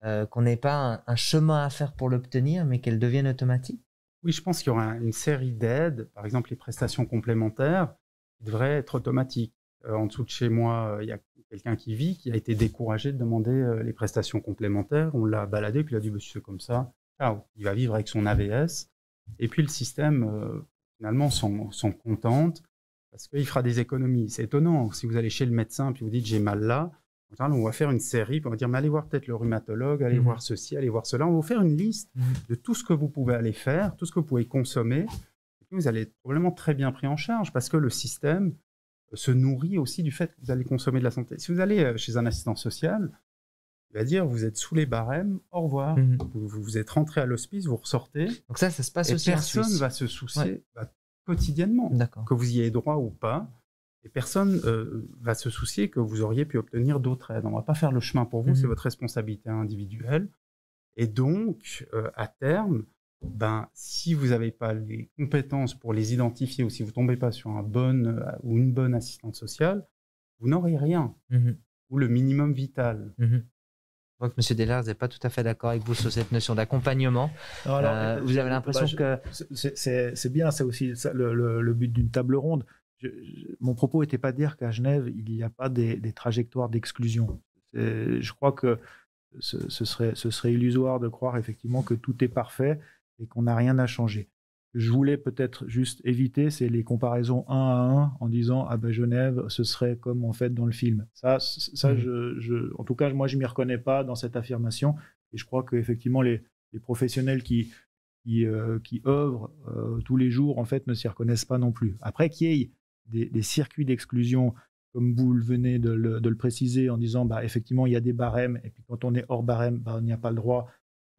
Speaker 1: euh, qu'on n'ait pas un, chemin à faire pour l'obtenir, mais qu'elle devienne automatique
Speaker 4: Oui, je pense qu'il y aura une série d'aides, par exemple les prestations complémentaires, qui devraient être automatiques. Euh, en dessous de chez moi, euh, il y a quelqu'un qui vit, qui a été découragé de demander les prestations complémentaires. On l'a baladé, puis il a dit, monsieur, comme ça, il va vivre avec son AVS. Et puis le système, finalement, s'en contente parce qu'il fera des économies. C'est étonnant. Si vous allez chez le médecin, puis vous dites, j'ai mal là, on va faire une série, on va dire, mais allez voir peut-être le rhumatologue, allez mhm. voir ceci, allez voir cela. On va vous faire une liste mhm. de tout ce que vous pouvez aller faire, tout ce que vous pouvez consommer. Et puis vous allez être probablement très bien pris en charge parce que le système euh, se nourrit aussi du fait que vous allez consommer de la santé. Si vous allez euh, chez un assistant social, il va dire, vous êtes sous les barèmes, au revoir. Mhm. Vous, êtes rentré à l'hospice, vous ressortez.
Speaker 1: Donc ça, ça se passe
Speaker 4: et
Speaker 1: aussi
Speaker 4: personne
Speaker 1: ne
Speaker 4: va se soucier bah, quotidiennement, que vous y ayez droit ou pas. Et personne euh, va se soucier que vous auriez pu obtenir d'autres aides. On ne va pas faire le chemin pour vous, c'est mmh votre responsabilité individuelle. Et donc, euh, à terme, ben, si vous n'avez pas les compétences pour les identifier ou si vous ne tombez pas sur un bon euh, ou une bonne assistante sociale, vous n'aurez rien, mmh ou le minimum vital.
Speaker 1: Mmh Je crois que M. Delars n'est pas tout à fait d'accord avec vous sur cette notion d'accompagnement. vous avez l'impression bah, que...
Speaker 2: C'est bien, c'est aussi le, but d'une table ronde mon propos n'était pas de dire qu'à Genève, il n'y a pas des, trajectoires d'exclusion. Je crois que ce, serait, ce serait illusoire de croire effectivement que tout est parfait et qu'on n'a rien à changer. Je voulais peut-être juste éviter, c'est les comparaisons un à un en disant ah ben Genève, ce serait comme en fait dans le film. Ça, ça, mmh. je, en tout cas, moi je m'y reconnais pas dans cette affirmation et je crois qu'effectivement les, les professionnels qui qui, euh, qui œuvrent euh, tous les jours en fait ne s'y reconnaissent pas non plus. Après qu'il y ait des, circuits d'exclusion, comme vous venez de le, préciser en disant, bah, effectivement, il y a des barèmes, et puis quand on est hors barème, bah, on n'y a pas le droit.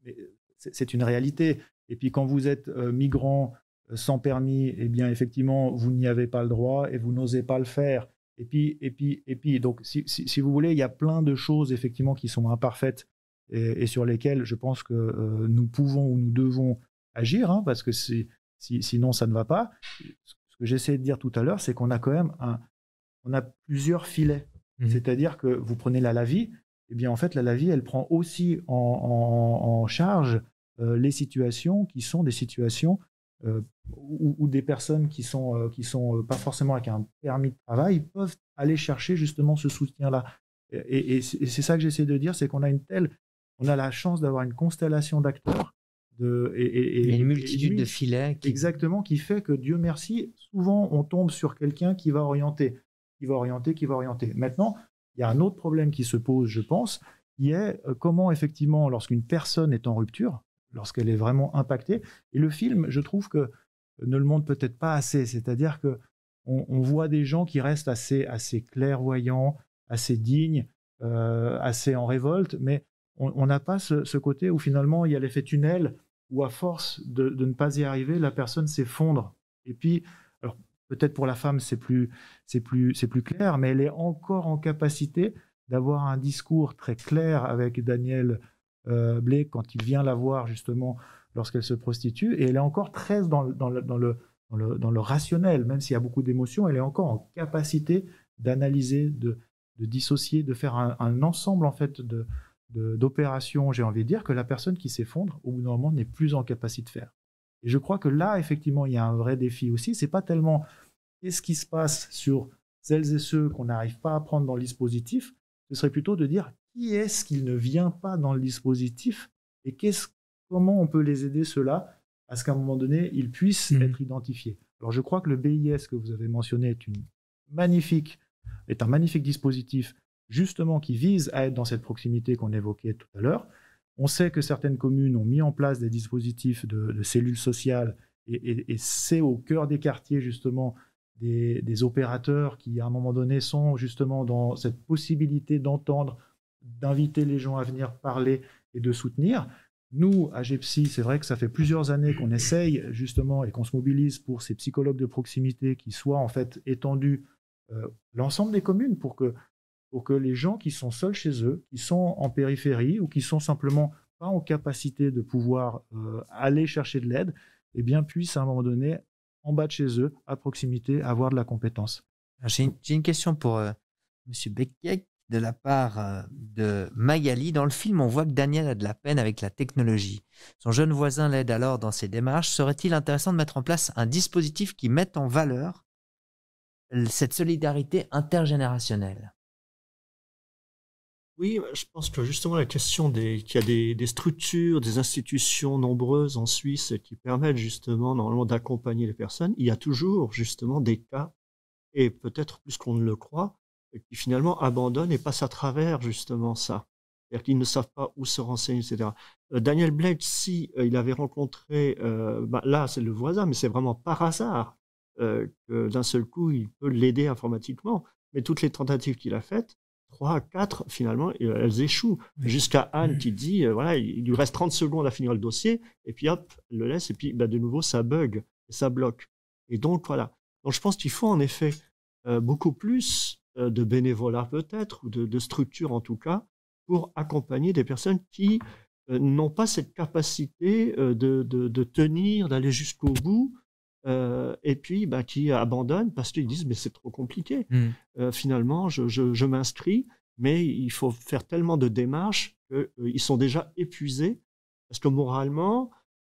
Speaker 2: Mais c'est une réalité. Et puis quand vous êtes euh, migrant euh, sans permis, eh bien, effectivement, vous n'y avez pas le droit et vous n'osez pas le faire. Et puis, et puis, et puis, donc, si, vous voulez, il y a plein de choses effectivement qui sont imparfaites et, sur lesquelles je pense que euh, nous pouvons ou nous devons agir, hein, parce que si, sinon ça ne va pas que j'essayais de dire tout à l'heure, c'est qu'on a quand même un, on a plusieurs filets. Mmh. C'est-à-dire que vous prenez la lavie, et eh bien en fait la lavie, elle prend aussi en, charge euh, les situations qui sont des situations euh, où, des personnes qui sont euh, qui sont pas forcément avec un permis de travail peuvent aller chercher justement ce soutien-là. Et, et c'est ça que j'essaie de dire, c'est qu'on a une telle, on a la chance d'avoir une constellation d'acteurs
Speaker 1: et, une multitude de filets.
Speaker 2: Exactement, qui fait que Dieu merci, souvent on tombe sur quelqu'un qui va orienter, qui va orienter, qui va orienter. Maintenant, il y a un autre problème qui se pose, je pense, qui est euh, comment effectivement, lorsqu'une personne est en rupture, lorsqu'elle est vraiment impactée, et le film, je trouve que ne le montre peut-être pas assez, c'est-à-dire que on, voit des gens qui restent assez, assez clairvoyants, assez dignes, euh, assez en révolte, mais on n'a pas ce, côté où finalement il y a l'effet tunnel, où à force de, ne pas y arriver, la personne s'effondre. Et puis, alors peut-être pour la femme c'est plus, c'est plus, c'est plus clair, mais elle est encore en capacité d'avoir un discours très clair avec Daniel euh, Blake quand il vient la voir justement lorsqu'elle se prostitue, et elle est encore très dans, dans, le, dans, le, dans le, rationnel, même s'il y a beaucoup d'émotions, elle est encore en capacité d'analyser, de, de, dissocier, de faire un, ensemble en fait de, d'opérations, j'ai envie de dire, que la personne qui s'effondre, au bout d'un moment, n'est plus en capacité de faire. Et je crois que là, effectivement, il y a un vrai défi aussi. C'est pas tellement qu'est-ce qui se passe sur celles et ceux qu'on n'arrive pas à prendre dans le dispositif, ce serait plutôt de dire qui est-ce qui ne vient pas dans le dispositif et comment on peut les aider ceux-là à ce qu'à un moment donné, ils puissent mmh. être identifiés. Alors je crois que le BIS que vous avez mentionné est, une magnifique, est un magnifique dispositif justement qui vise à être dans cette proximité qu'on évoquait tout à l'heure. On sait que certaines communes ont mis en place des dispositifs de, cellules sociales et, c'est au cœur des quartiers justement des, opérateurs qui à un moment donné sont justement dans cette possibilité d'entendre, d'inviter les gens à venir parler et de soutenir. Nous, à GEPSI, c'est vrai que ça fait plusieurs années qu'on essaye justement et qu'on se mobilise pour ces psychologues de proximité qui soient en fait étendus euh, l'ensemble des communes pour que, pour que les gens qui sont seuls chez eux, qui sont en périphérie ou qui sont simplement pas en capacité de pouvoir euh, aller chercher de l'aide, eh bien puissent à un moment donné, en bas de chez eux, à proximité, avoir de la compétence.
Speaker 1: J'ai une, question pour euh, M. De la part euh, de Magali. Dans le film, on voit que Daniel a de la peine avec la technologie. Son jeune voisin l'aide alors dans ses démarches. Serait-il intéressant de mettre en place un dispositif qui mette en valeur cette solidarité intergénérationnelle?
Speaker 3: Oui, je pense que justement la question des qu'il y a des, structures, des institutions nombreuses en Suisse qui permettent justement normalement d'accompagner les personnes. Il y a toujours justement des cas et peut-être plus qu'on ne le croit qui finalement abandonnent et passent à travers justement ça. C'est-à-dire qu'ils ne savent pas où se renseigner, etc. Euh, Daniel Blake, si euh, il avait rencontré, euh, bah, là c'est le voisin, mais c'est vraiment par hasard que d'un seul coup il peut l'aider informatiquement. Mais toutes les tentatives qu'il a faites, trois, quatre, finalement, elles échouent. Jusqu'à Anne qui dit, voilà, il lui reste 30 secondes à finir le dossier, et puis hop, elle le laisse, et puis bah, de nouveau ça bug, et ça bloque. Et donc voilà. Donc je pense qu'il faut en effet beaucoup plus euh, de bénévolat peut-être, ou de, structures en tout cas, pour accompagner des personnes qui euh, n'ont pas cette capacité euh, de, tenir, d'aller jusqu'au bout, et puis bah, qui abandonnent parce qu'ils disent mais c'est trop compliqué. Mmh. finalement, je, m'inscris, mais il faut faire tellement de démarches qu'ils sont déjà épuisés parce que moralement,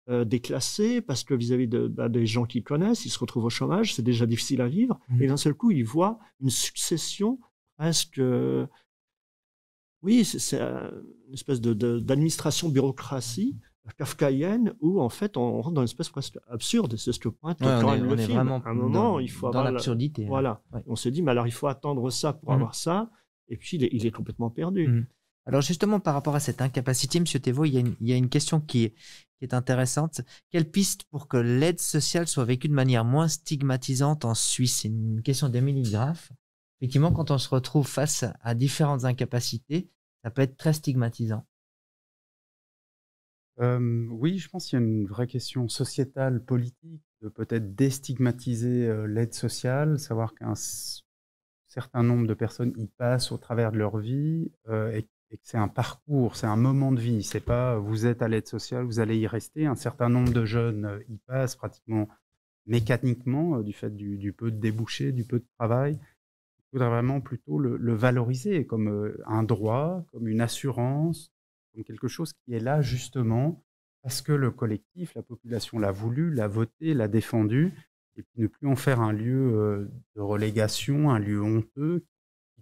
Speaker 3: euh, déclassés parce que vis-à-vis de, bah, des gens qu'ils connaissent, ils se retrouvent au chômage, c'est déjà difficile à vivre. Mmh. Et d'un seul coup, ils voient une succession presque. oui, c'est une espèce d'administration bureaucratie kafkaïenne où en fait on rentre dans une espèce presque absurde. C'est ce que pointe
Speaker 1: ouais, on est, le film. Vraiment à un moment, il faut dans l'absurdité.
Speaker 3: Voilà. On se dit, mais alors il faut attendre ça pour mmh. avoir ça. Et puis il est, complètement perdu. Mmh.
Speaker 1: Alors justement, par rapport à cette incapacité, M. Thévaux, il y, a une, question qui est, intéressante. Quelle piste pour que l'aide sociale soit vécue de manière moins stigmatisante en Suisse? C'est une question d'Émilie Graff. Effectivement, quand on se retrouve face à différentes incapacités, ça peut être très stigmatisant.
Speaker 4: Oui, je pense qu'il y a une vraie question sociétale, politique, de peut-être déstigmatiser l'aide sociale, savoir qu'un certain nombre de personnes y passent au travers de leur vie et que c'est un parcours, c'est un moment de vie. C'est pas vous êtes à l'aide sociale, vous allez y rester. Un certain nombre de jeunes y passent pratiquement mécaniquement du fait du, peu de débouchés, du peu de travail. Il faudrait vraiment plutôt le, valoriser comme un droit, comme une assurance, comme quelque chose qui est là justement parce que le collectif, la population l'a voulu, l'a voté, l'a défendu, et puis ne plus en faire un lieu de relégation, un lieu honteux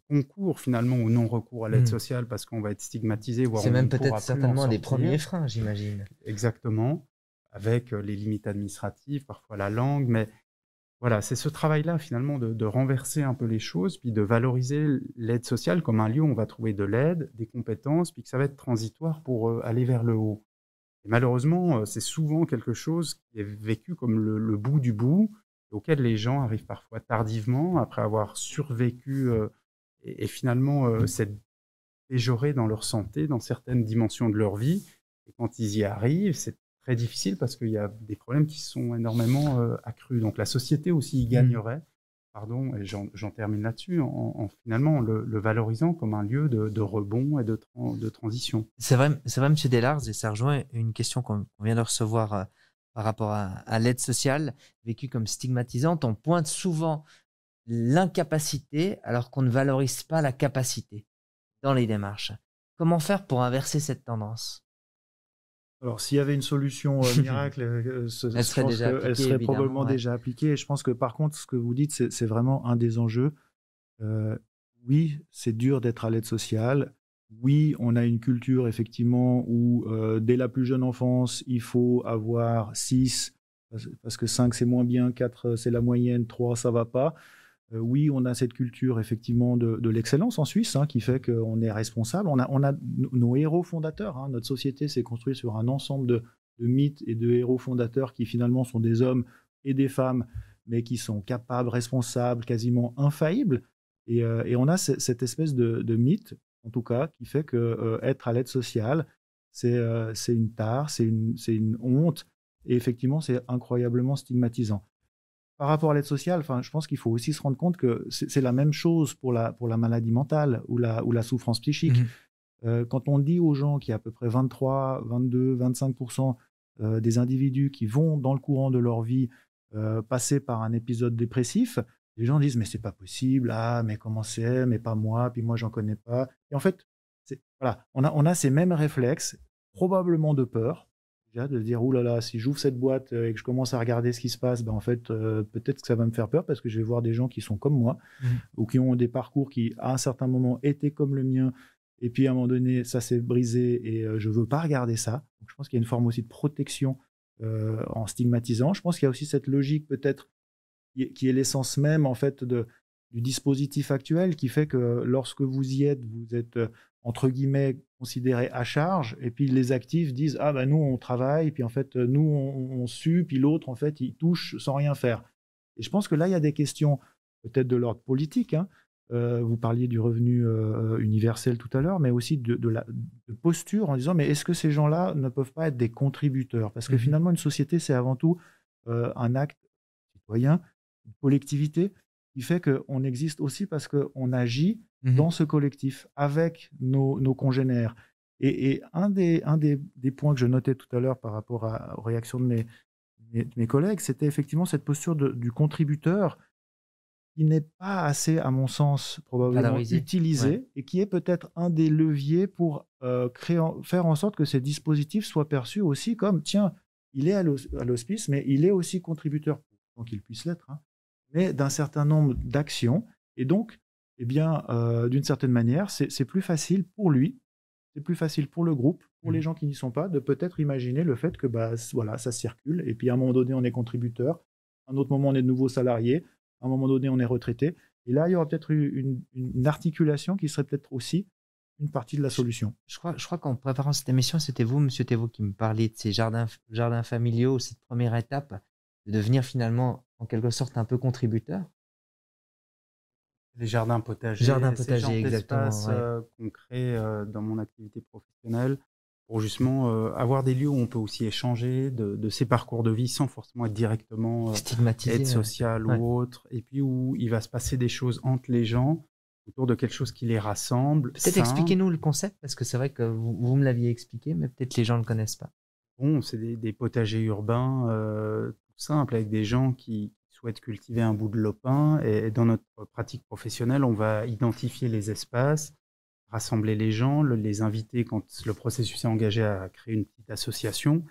Speaker 4: concourt finalement au non-recours à l'aide mmh. sociale parce qu'on va être stigmatisé.
Speaker 1: C'est même peut-être certainement des premiers freins, j'imagine.
Speaker 4: Exactement, avec euh, les limites administratives, parfois la langue, mais voilà, c'est ce travail-là finalement de, renverser un peu les choses, puis de valoriser l'aide sociale comme un lieu où on va trouver de l'aide, des compétences, puis que ça va être transitoire pour euh, aller vers le haut. Et malheureusement, euh, c'est souvent quelque chose qui est vécu comme le, bout du bout, auxquelles les gens arrivent parfois tardivement, après avoir survécu et, finalement s'être péjorés dans leur santé, dans certaines dimensions de leur vie. Et quand ils y arrivent, c'est très difficile parce qu'il y a des problèmes qui sont énormément accrus. Donc la société aussi y mmh. gagnerait pardon, et j'en termine là-dessus, en, finalement le, valorisant comme un lieu de, rebond et de, de transition.
Speaker 1: C'est vrai, vrai, Monsieur Delars, et ça rejoint une question qu'on vient de recevoir euh, par rapport à, l'aide sociale, vécue comme stigmatisante. On pointe souvent l'incapacité alors qu'on ne valorise pas la capacité dans les démarches. Comment faire pour inverser cette tendance?
Speaker 2: Alors, s'il y avait une solution euh, *laughs* miracle, euh,
Speaker 1: elle serait, déjà
Speaker 2: elle serait probablement déjà appliquée. Et je pense que par contre, ce que vous dites, c'est vraiment un des enjeux. Euh, oui, c'est dur d'être à l'aide sociale. Oui, on a une culture effectivement où dès la plus jeune enfance, il faut avoir 6, parce que 5 c'est moins bien, 4 c'est la moyenne, 3 ça va pas. Euh, oui, on a cette culture effectivement de, l'excellence en Suisse hein, qui fait qu'on est responsable. On a, nos héros fondateurs. Hein. Notre société s'est construite sur un ensemble de, mythes et de héros fondateurs qui finalement sont des hommes et des femmes, mais qui sont capables, responsables, quasiment infaillibles. Et, euh, on a cette espèce de, mythe, en tout cas, qui fait que euh, être à l'aide sociale, c'est une tare, c'est une honte, et effectivement, c'est incroyablement stigmatisant par rapport à l'aide sociale, enfin, je pense qu'il faut aussi se rendre compte que c'est la même chose pour la, pour la maladie mentale ou la, ou la souffrance psychique. Mmh euh, quand on dit aux gens qu'il y a à peu près 23, 22, 25 des individus qui vont dans le courant de leur vie euh, passer par un épisode dépressif, les gens disent mais c'est pas possible, ah mais comment c'est, mais pas moi, puis moi j'en connais pas. Et en fait, voilà, on a, on a ces mêmes réflexes, probablement de peur, de dire là là, si j'ouvre cette boîte euh, et que je commence à regarder ce qui se passe, ben en fait, euh, peut-être que ça va me faire peur parce que je vais voir des gens qui sont comme moi mmh. ou qui ont des parcours qui, à un certain moment, étaient comme le mien. Et puis à un moment donné, ça s'est brisé et euh, je veux pas regarder ça. Donc, je pense qu'il y a une forme aussi de protection en stigmatisant. Je pense qu'il y a aussi cette logique peut-être qui est l'essence même en fait de, du dispositif actuel qui fait que lorsque vous y êtes, vous êtes entre guillemets considérés à charge, et puis les actifs disent ah ben nous on travaille, puis en fait nous on, on sue, puis l'autre en fait il touche sans rien faire. Et je pense que là il y a des questions peut-être de l'ordre politique. Hein. Euh, vous parliez du revenu euh, universel tout à l'heure, mais aussi de, la posture en disant mais est-ce que ces gens-là ne peuvent pas être des contributeurs? Parce que mmh finalement une société c'est avant tout euh, un acte citoyen, une collectivité qui fait qu'on existe aussi parce qu'on agit Mmh dans ce collectif avec nos, congénères. Et, un, des, un des, points que je notais tout à l'heure par rapport aux réactions de mes, mes, collègues, c'était effectivement cette posture du contributeur qui n'est pas assez, à mon sens, probablement utilisé et qui est peut-être un des leviers pour euh, créer, faire en sorte que ces dispositifs soient perçus aussi comme, tiens, il est à l'hospice, mais il est aussi contributeur, tant qu'il puisse l'être, hein, mais d'un certain nombre d'actions. Et donc, eh bien, euh, d'une certaine manière, c'est plus facile pour lui, c'est plus facile pour le groupe, pour les mmh. gens qui n'y sont pas, de peut-être imaginer le fait que bah, voilà, ça circule, et puis à un moment donné, on est contributeur, à un autre moment, on est de nouveau salarié, à un moment donné, on est retraité. Et là, il y aura peut-être une, une, articulation qui serait peut-être aussi une partie de la solution.
Speaker 1: Je, crois, je crois qu'en préparant cette émission, c'était vous, Monsieur Thévaux, qui me parliez de ces jardins, jardins familiaux, cette première étape, de devenir finalement, en quelque sorte, un peu contributeur.
Speaker 4: Les jardins potagers.
Speaker 1: Jardins potagers, exactement.
Speaker 4: Euh, qu'on crée euh, dans mon activité professionnelle pour justement euh, avoir des lieux où on peut aussi échanger de, de ses parcours de vie sans forcément être directement
Speaker 1: stigmatisé,
Speaker 4: aide sociale ou autre, et puis où il va se passer des choses entre les gens autour de quelque chose qui les rassemble.
Speaker 1: Peut-être expliquez-nous le concept, parce que c'est vrai que vous, vous me l'aviez expliqué, mais peut-être les gens ne le connaissent pas.
Speaker 4: Bon, c'est des, des, potagers urbains simples avec des gens qui, souhaite cultiver un bout de lopin. Et dans notre pratique professionnelle, on va identifier les espaces, rassembler les gens, les inviter quand le processus est engagé à créer une petite association.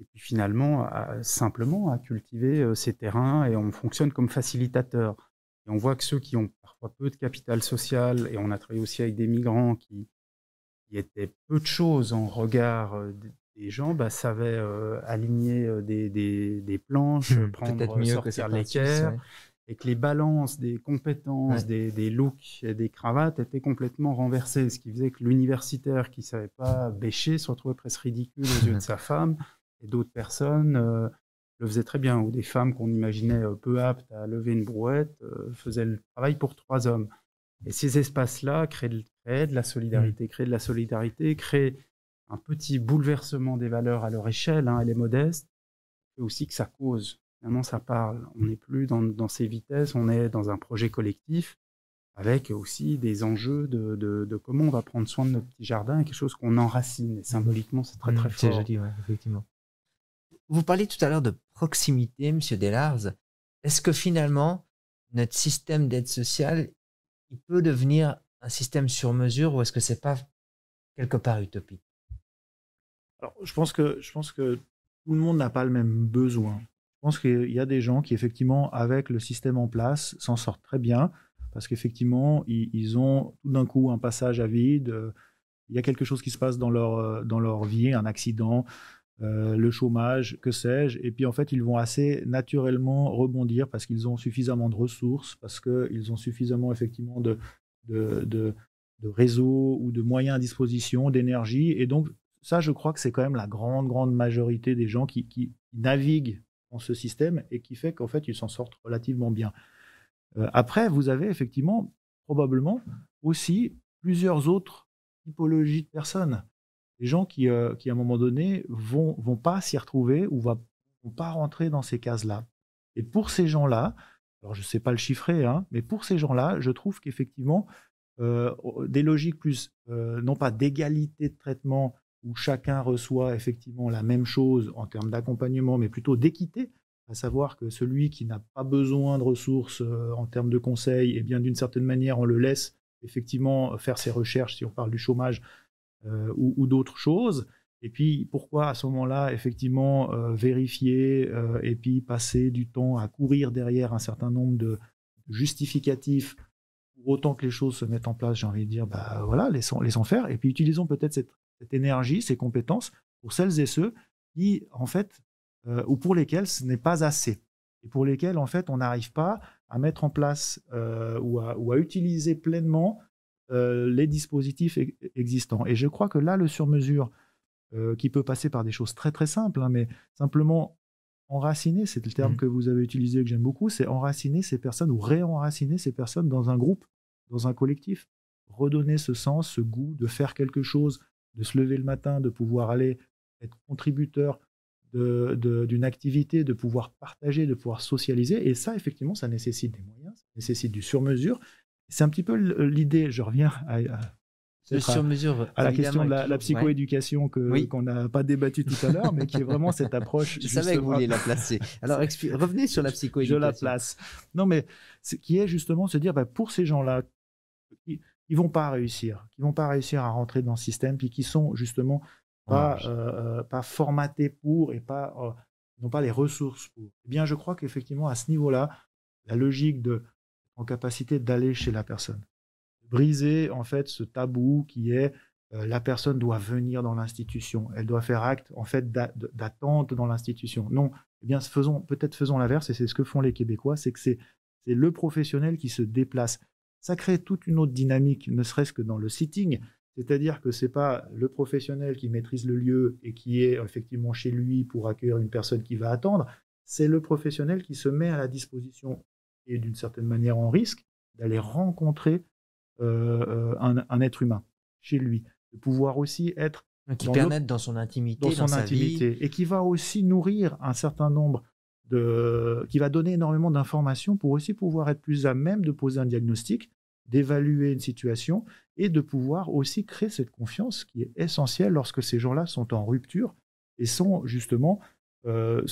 Speaker 4: Et puis finalement, simplement à cultiver euh, ces terrains et on fonctionne comme facilitateur. Et on voit que ceux qui ont parfois peu de capital social, et on a travaillé aussi avec des migrants qui, qui étaient peu de choses en regard euh, les gens bah, savaient euh, aligner euh, des, des, des, planches, mmh, prendre, mieux sortir que l'équerre, et que les balances des compétences, des, des, looks et des cravates étaient complètement renversées, ce qui faisait que l'universitaire qui savait pas bêcher se retrouvait presque ridicule aux yeux de *laughs* sa femme et d'autres personnes. Euh, le faisaient très bien, ou des femmes qu'on imaginait peu aptes à lever une brouette faisaient le travail pour trois hommes. Et ces espaces-là créent, de la solidarité, créent de la solidarité, créent un petit bouleversement des valeurs à leur échelle, hein, elle est modeste, et aussi que ça cause. Finalement, ça parle. On n'est plus dans, ces vitesses, on est dans un projet collectif avec aussi des enjeux de, comment on va prendre soin de notre petit jardin, quelque chose qu'on enracine. Et symboliquement, c'est très, très mmh, fort.
Speaker 1: C'est joli, effectivement. Vous parliez tout à l'heure de proximité, Monsieur Delars. Est-ce que finalement, notre système d'aide sociale, il peut devenir un système sur mesure ou est-ce que c'est pas quelque part utopique?
Speaker 2: Alors, je pense que je pense que tout le monde n'a pas le même besoin. Je pense qu'il y a des gens qui effectivement, avec le système en place, s'en sortent très bien parce qu'effectivement, ils, ont tout d'un coup un passage à vide. Euh, il y a quelque chose qui se passe dans leur euh, dans leur vie, un accident, euh, le chômage, que sais-je. Et puis en fait, ils vont assez naturellement rebondir parce qu'ils ont suffisamment de ressources, parce qu'ils ont suffisamment effectivement de, de, de, réseaux ou de moyens à disposition, d'énergie. Et donc, ça, je crois que c'est quand même la grande, grande majorité des gens qui, naviguent dans ce système et qui fait qu'en fait, ils s'en sortent relativement bien. Euh, après, vous avez effectivement, probablement, aussi plusieurs autres typologies de personnes des gens qui, euh, qui, à un moment donné, vont, vont pas s'y retrouver ou vont pas rentrer dans ces cases-là. Et pour ces gens-là, alors je ne sais pas le chiffrer, hein, mais pour ces gens-là, je trouve qu'effectivement, euh, des logiques plus, non pas d'égalité de traitement, où chacun reçoit effectivement la même chose en termes d'accompagnement, mais plutôt d'équité, à savoir que celui qui n'a pas besoin de ressources en termes de conseils, et eh bien d'une certaine manière, on le laisse effectivement faire ses recherches, si on parle du chômage, euh, ou, d'autres choses. Et puis, pourquoi à ce moment-là, effectivement, euh, vérifier euh, et puis passer du temps à courir derrière un certain nombre de justificatifs pour autant que les choses se mettent en place, j'ai envie de dire, bah voilà, laissons, laissons faire. Et puis, utilisons peut-être cette, cette, énergie, ces compétences pour celles et ceux qui, en fait, ou pour lesquels ce n'est pas assez. Et pour lesquels, en fait, on n'arrive pas à mettre en place ou à, ou, à, utiliser pleinement euh, les dispositifs existants. Et je crois que là, le sur-mesure, euh, qui peut passer par des choses très très simples, hein, mais simplement enraciner, c'est le terme mmh. que vous avez utilisé que j'aime beaucoup, c'est enraciner ces personnes ou réenraciner ces personnes dans un groupe, dans un collectif. Redonner ce sens, ce goût de faire quelque chose, de se lever le matin, de pouvoir aller être contributeur d'une activité, de pouvoir partager, de pouvoir socialiser. Et ça, effectivement, ça nécessite des moyens, ça nécessite du sur-mesure, c'est un petit peu l'idée, je reviens à,
Speaker 1: sur mesure,
Speaker 2: à la question de la, psychoéducation qu'on n'a pas débattu tout à l'heure, mais qui est vraiment cette approche. *laughs*
Speaker 1: Je savais que vous vouliez la placer. Alors revenez sur la psychoéducation.
Speaker 2: Je la place. Non, mais ce qui est justement se dire, bah, pour ces gens-là, ne vont pas réussir, qui vont pas réussir à rentrer dans le système, puis qui sont justement pas euh, euh, pas formatés pour et pas euh, n'ont pas les ressources pour. Eh bien, je crois qu'effectivement à ce niveau-là, la logique de en capacité d'aller chez la personne. Briser en fait ce tabou qui est euh, la personne doit venir dans l'institution, elle doit faire acte en fait d'attente dans l'institution. Non, eh bien faisons peut-être faisons l'inverse et c'est ce que font les Québécois, c'est que c'est le professionnel qui se déplace. Ça crée toute une autre dynamique, ne serait-ce que dans le sitting, c'est-à-dire que c'est pas le professionnel qui maîtrise le lieu et qui est effectivement chez lui pour accueillir une personne qui va attendre, c'est le professionnel qui se met à la disposition et d'une certaine manière en risque d'aller rencontrer euh, euh, un, être humain chez lui, de pouvoir aussi être
Speaker 1: qui permettre dans son intimité,
Speaker 2: dans, son intimité, et qui va aussi nourrir un certain nombre de, qui va donner énormément d'informations pour aussi pouvoir être plus à même de poser un diagnostic, d'évaluer une situation et de pouvoir aussi créer cette confiance qui est essentielle lorsque ces gens-là sont en rupture et sont justement euh,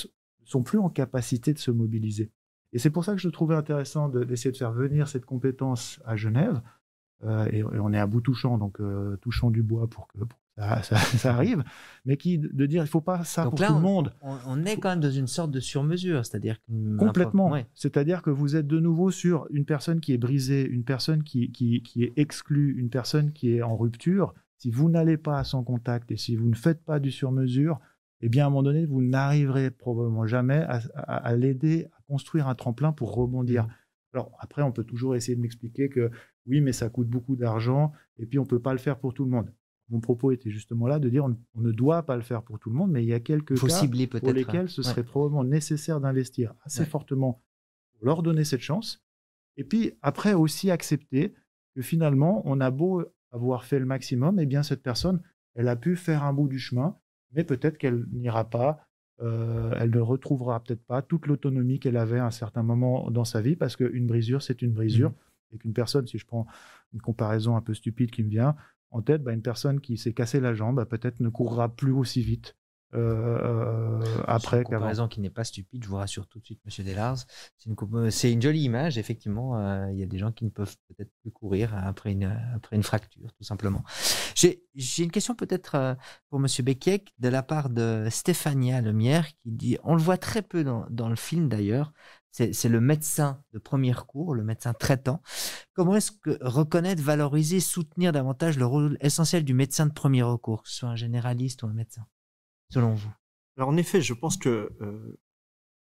Speaker 2: sont plus en capacité de se mobiliser. Et c'est pour ça que je trouvais intéressant d'essayer de, faire venir cette compétence à Genève. Euh, et, on est à bout touchant, donc euh, touchant du bois pour que, *laughs* ça, arrive, mais qui de dire il faut pas ça pour tout le monde.
Speaker 1: On, est quand même dans une sorte de sur-mesure, c'est-à-dire
Speaker 2: complètement. C'est-à-dire que vous êtes de nouveau sur une personne qui est brisée, une personne qui, qui, qui est exclue, une personne qui est en rupture. Si vous n'allez pas à son contact et si vous ne faites pas du sur-mesure, eh bien, à un moment donné, vous n'arriverez probablement jamais à, l'aider à construire un tremplin pour rebondir. Mmh. Alors, après, on peut toujours essayer de m'expliquer que oui, mais ça coûte beaucoup d'argent et puis on ne peut pas le faire pour tout le monde. Mon propos était justement là de dire on, ne doit pas le faire pour tout le monde, mais il y a quelques cas pour lesquels ce serait probablement nécessaire d'investir assez fortement pour leur donner cette chance. Et puis après aussi accepter que finalement, on a beau avoir fait le maximum, et eh bien cette personne, elle a pu faire un bout du chemin, mais peut-être qu'elle n'ira pas, euh, elle ne retrouvera peut-être pas toute l'autonomie qu'elle avait à un certain moment dans sa vie, parce qu'une brisure, c'est une brisure. Mmh. Et qu'une personne, si je prends une comparaison un peu stupide qui me vient en tête, bah, une personne qui s'est cassé la jambe, bah, peut-être ne courra plus aussi vite euh, après.
Speaker 1: C'est une comparaison qui n'est pas stupide, je vous rassure tout de suite, Monsieur Delars. C'est une, euh, c'est une jolie image, effectivement. Euh, il y a des gens qui ne peuvent peut-être plus courir après une, après une fracture, tout simplement. J'ai, une question peut-être pour Monsieur Beckek de la part de Stéphania Lemierre qui dit, on le voit très peu dans, dans le film d'ailleurs, c'est, le médecin de premier cours, le médecin traitant. Comment est-ce que reconnaître, valoriser, soutenir davantage le rôle essentiel du médecin de premier recours, que ce soit un généraliste ou un médecin selon vous?
Speaker 3: Alors en effet, je pense que euh,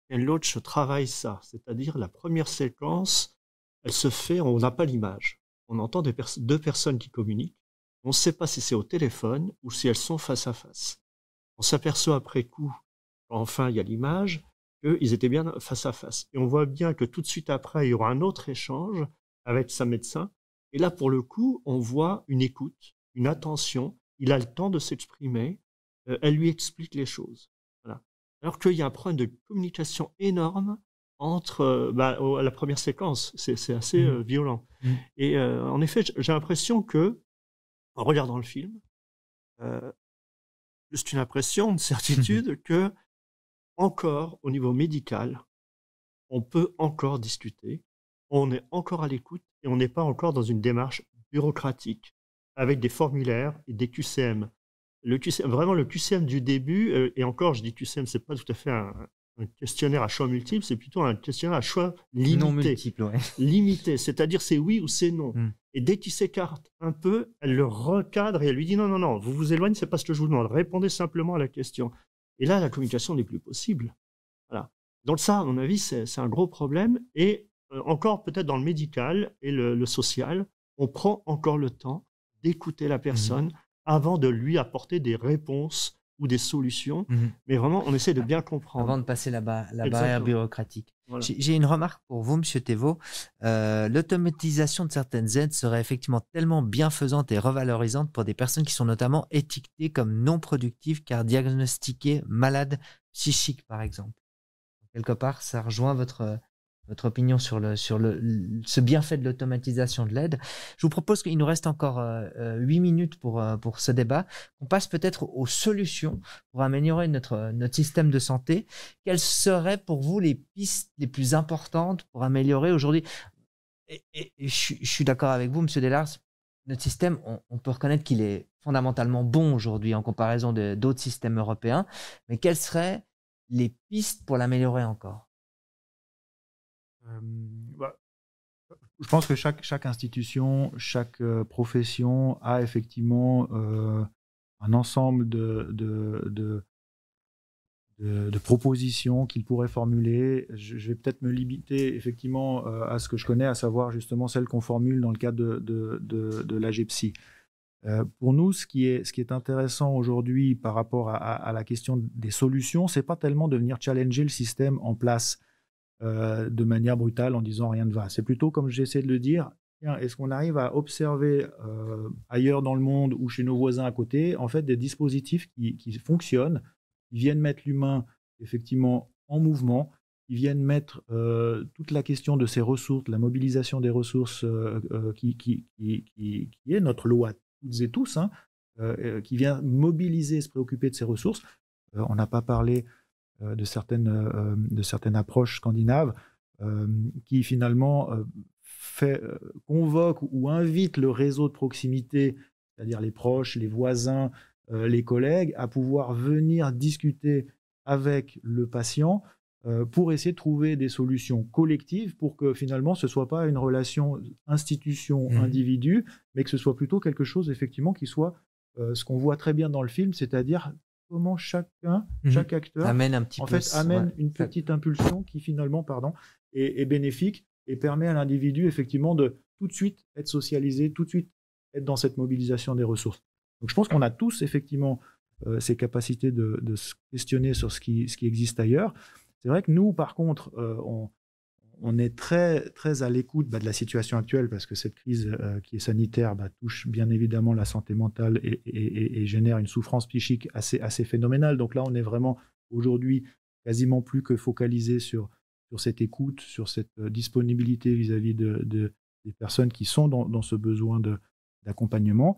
Speaker 3: Loach travaille ça, c'est-à-dire la première séquence, elle se fait, on n'a pas l'image. On entend deux personnes qui communiquent, on ne sait pas si c'est au téléphone ou si elles sont face à face. On s'aperçoit après coup, enfin il y a l'image, qu'ils étaient bien face à face. Et on voit bien que tout de suite après, il y aura un autre échange avec sa médecin. Et là, pour le coup, on voit une écoute, une attention. Il a le temps de s'exprimer. Euh, elle lui explique les choses. Voilà. Alors qu'il y a un problème de communication énorme entre euh, bah, la première séquence. C'est assez mmh. euh, violent. Mmh. Et en effet, j'ai l'impression que, en regardant le film, juste une impression, une certitude *laughs* que, encore au niveau médical, on peut encore discuter, on est encore à l'écoute et on n'est pas encore dans une démarche bureaucratique avec des formulaires et des QCM le QCM, vraiment le QCM du début, euh, et encore, je dis QCM, c'est pas tout à fait un, questionnaire à choix multiple, c'est plutôt un questionnaire à choix limité. Non multiple, ouais. *laughs* Limité, c'est-à-dire c'est oui ou c'est non. Hmm. Et dès qu'il s'écarte un peu, elle le recadre et elle lui dit non, non, non, vous vous éloignez, c'est pas ce que je vous demande, répondez simplement à la question. Et là, la communication n'est plus possible. Voilà. Donc ça, à mon avis, c'est un gros problème. Et euh, encore peut-être dans le médical et le, social, on prend encore le temps d'écouter la hmm. personne, avant de lui apporter des réponses ou des solutions. Mhm. Mais vraiment, on essaie de bien comprendre.
Speaker 1: Avant de passer la, la barrière bureaucratique. J'ai une remarque pour vous, Monsieur Thévaux. Euh, l'automatisation de certaines aides serait effectivement tellement bienfaisante et revalorisante pour des personnes qui sont notamment étiquetées comme non productives car diagnostiquées malades psychiques, par exemple. Quelque part, ça rejoint votre, votre opinion sur, le, sur le, ce bienfait de l'automatisation de l'aide. Je vous propose qu'il nous reste encore euh, euh, minutes pour, euh, pour ce débat. On passe peut-être aux solutions pour améliorer notre, notre système de santé. Quelles seraient pour vous les pistes les plus importantes pour améliorer aujourd'hui? Et, je, suis d'accord avec vous, Monsieur Delars, notre système, on, on peut reconnaître qu'il est fondamentalement bon aujourd'hui en comparaison d'autres systèmes européens, mais quelles seraient les pistes pour l'améliorer encore?
Speaker 2: Bah, je pense que chaque, institution, chaque profession a effectivement un ensemble de, propositions qu'il pourrait formuler. Je, vais peut-être me limiter effectivement à ce que je connais, à savoir justement celles qu'on formule dans le cadre de, de, de, l'AGPSI. pour nous, ce qui est, ce qui est intéressant aujourd'hui par rapport à, à, la question des solutions, c'est pas tellement de venir challenger le système en place. Euh, de manière brutale en disant rien ne va. C'est plutôt comme j'essaie de le dire, est-ce qu'on arrive à observer euh, ailleurs dans le monde ou chez nos voisins à côté, en fait, des dispositifs qui, fonctionnent, qui viennent mettre l'humain effectivement en mouvement, qui viennent mettre euh, toute la question de ces ressources, la mobilisation des ressources qui, est notre loi toutes et tous, hein, qui vient mobiliser, se préoccuper de ces ressources. on n'a pas parlé de, certaines, euh, de certaines approches scandinaves euh, qui finalement fait, convoque ou invite le réseau de proximité, c'est-à-dire les proches, les voisins, les collègues, à pouvoir venir discuter avec le patient pour essayer de trouver des solutions collectives pour que finalement ce ne soit pas une relation institution-individu, mmh. mais que ce soit plutôt quelque chose effectivement qui soit ce qu'on voit très bien dans le film, c'est-à-dire comment chacun, mhm. chaque acteur
Speaker 1: amène un petit
Speaker 2: en fait, amène une petite impulsion qui finalement, pardon, est, bénéfique et permet à l'individu effectivement de tout de suite être socialisé, tout de suite être dans cette mobilisation des ressources. Donc je pense qu'on a tous effectivement ces capacités de, se questionner sur ce qui, ce qui existe ailleurs. C'est vrai que nous, par contre, on, on est très, à l'écoute bah, de la situation actuelle parce que cette crise euh, qui est sanitaire bah, touche bien évidemment la santé mentale et, génère une souffrance psychique assez, phénoménale. Donc là, on est vraiment aujourd'hui quasiment plus que focalisé sur, cette écoute, sur cette euh, disponibilité vis-à-vis de, des personnes qui sont dans, ce besoin d'accompagnement.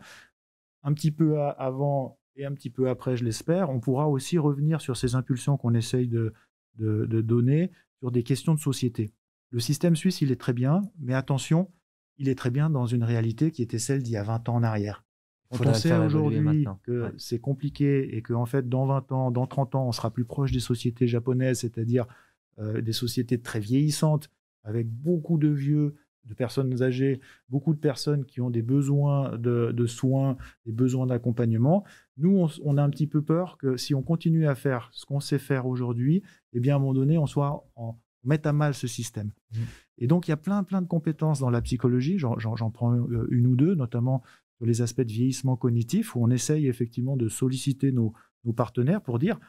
Speaker 2: Un petit peu avant et un petit peu après, je l'espère, on pourra aussi revenir sur ces impulsions qu'on essaye de donner sur des questions de société. Le système suisse, il est très bien, mais attention, il est très bien dans une réalité qui était celle d'il y a 20 ans en arrière. Quand on sait aujourd'hui que c'est compliqué et qu'en en fait, dans 20 ans, dans 30 ans, on sera plus proche des sociétés japonaises, c'est-à-dire euh, des sociétés très vieillissantes, avec beaucoup de vieux, de personnes âgées, beaucoup de personnes qui ont des besoins de, soins, des besoins d'accompagnement. Nous, on, a un petit peu peur que si on continue à faire ce qu'on sait faire aujourd'hui, eh bien, à un moment donné, on soit en, mettre à mal ce système. Mmh. Et donc, il y a plein, plein de compétences dans la psychologie. J'en prends euh, une ou deux, notamment sur les aspects de vieillissement cognitif, où on essaye effectivement de solliciter nos, partenaires pour dire,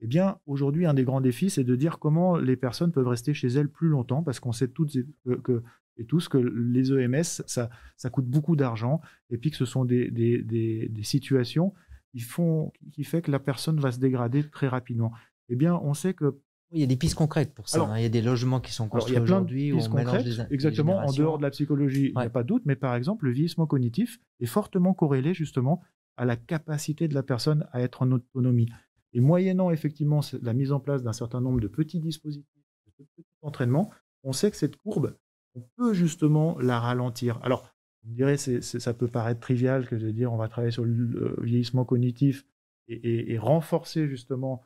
Speaker 2: eh bien, aujourd'hui, un des grands défis, c'est de dire comment les personnes peuvent rester chez elles plus longtemps, parce qu'on sait toutes et, que, et tous que les EMS, ça, ça coûte beaucoup d'argent, et puis que ce sont des, des, des, situations qui, font, qui fait que la personne va se dégrader très rapidement. Eh bien, on sait que
Speaker 1: il y a des pistes concrètes pour ça. Hein. Il y a des logements qui sont construits aujourd'hui
Speaker 2: des Exactement, en dehors de la psychologie, il n'y a pas de doute, mais par exemple, le vieillissement cognitif est fortement corrélé justement à la capacité de la personne à être en autonomie. Et moyennant effectivement la mise en place d'un certain nombre de petits dispositifs, de petits entraînements, on sait que cette courbe, on peut justement la ralentir. Alors, vous me direz, ça peut paraître trivial que de dire on va travailler sur le vieillissement cognitif et renforcer justement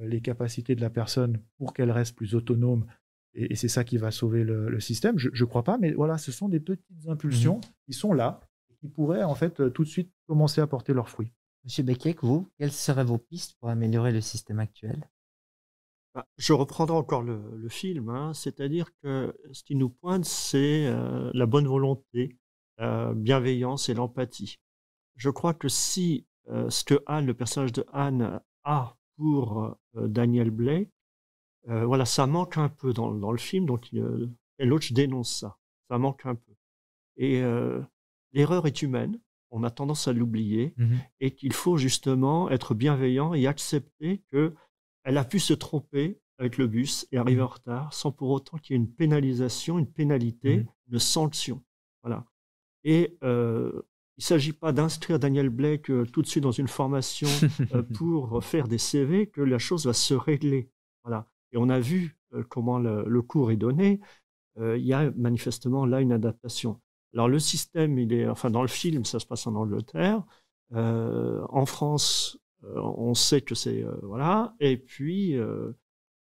Speaker 2: les capacités de la personne pour qu'elle reste plus autonome. Et, c'est ça qui va sauver le, système. Je ne crois pas, mais voilà, ce sont des petites impulsions mmh qui sont là et qui pourraient en fait euh, tout de suite commencer à porter leurs fruits.
Speaker 1: Monsieur Beckek, vous, quelles seraient vos pistes pour améliorer le système actuel?
Speaker 3: Bah, je reprendrai encore le, film, hein. c'est-à-dire que ce qui nous pointe, c'est euh, la bonne volonté, la bienveillance et l'empathie. Je crois que si ce que Anne, le personnage de Anne, a pour euh, Daniel Blake, euh, voilà, ça manque un peu dans, le film, donc euh, dénonce ça. Ça manque un peu. Et l'erreur est humaine, on a tendance à l'oublier, mmh et qu'il faut justement être bienveillant et accepter que elle a pu se tromper avec le bus et arriver mmh. en retard, sans pour autant qu'il y ait une pénalisation, une pénalité, mmh une sanction. Voilà. Et il ne s'agit pas d'instruire Daniel Blake euh, tout de suite dans une formation euh, *laughs* pour faire des CV, que la chose va se régler. Voilà. Et on a vu euh, comment le, cours est donné. il y a manifestement là une adaptation. Alors le système, il est, enfin dans le film, ça se passe en Angleterre. en France, on sait que c'est voilà. Et puis,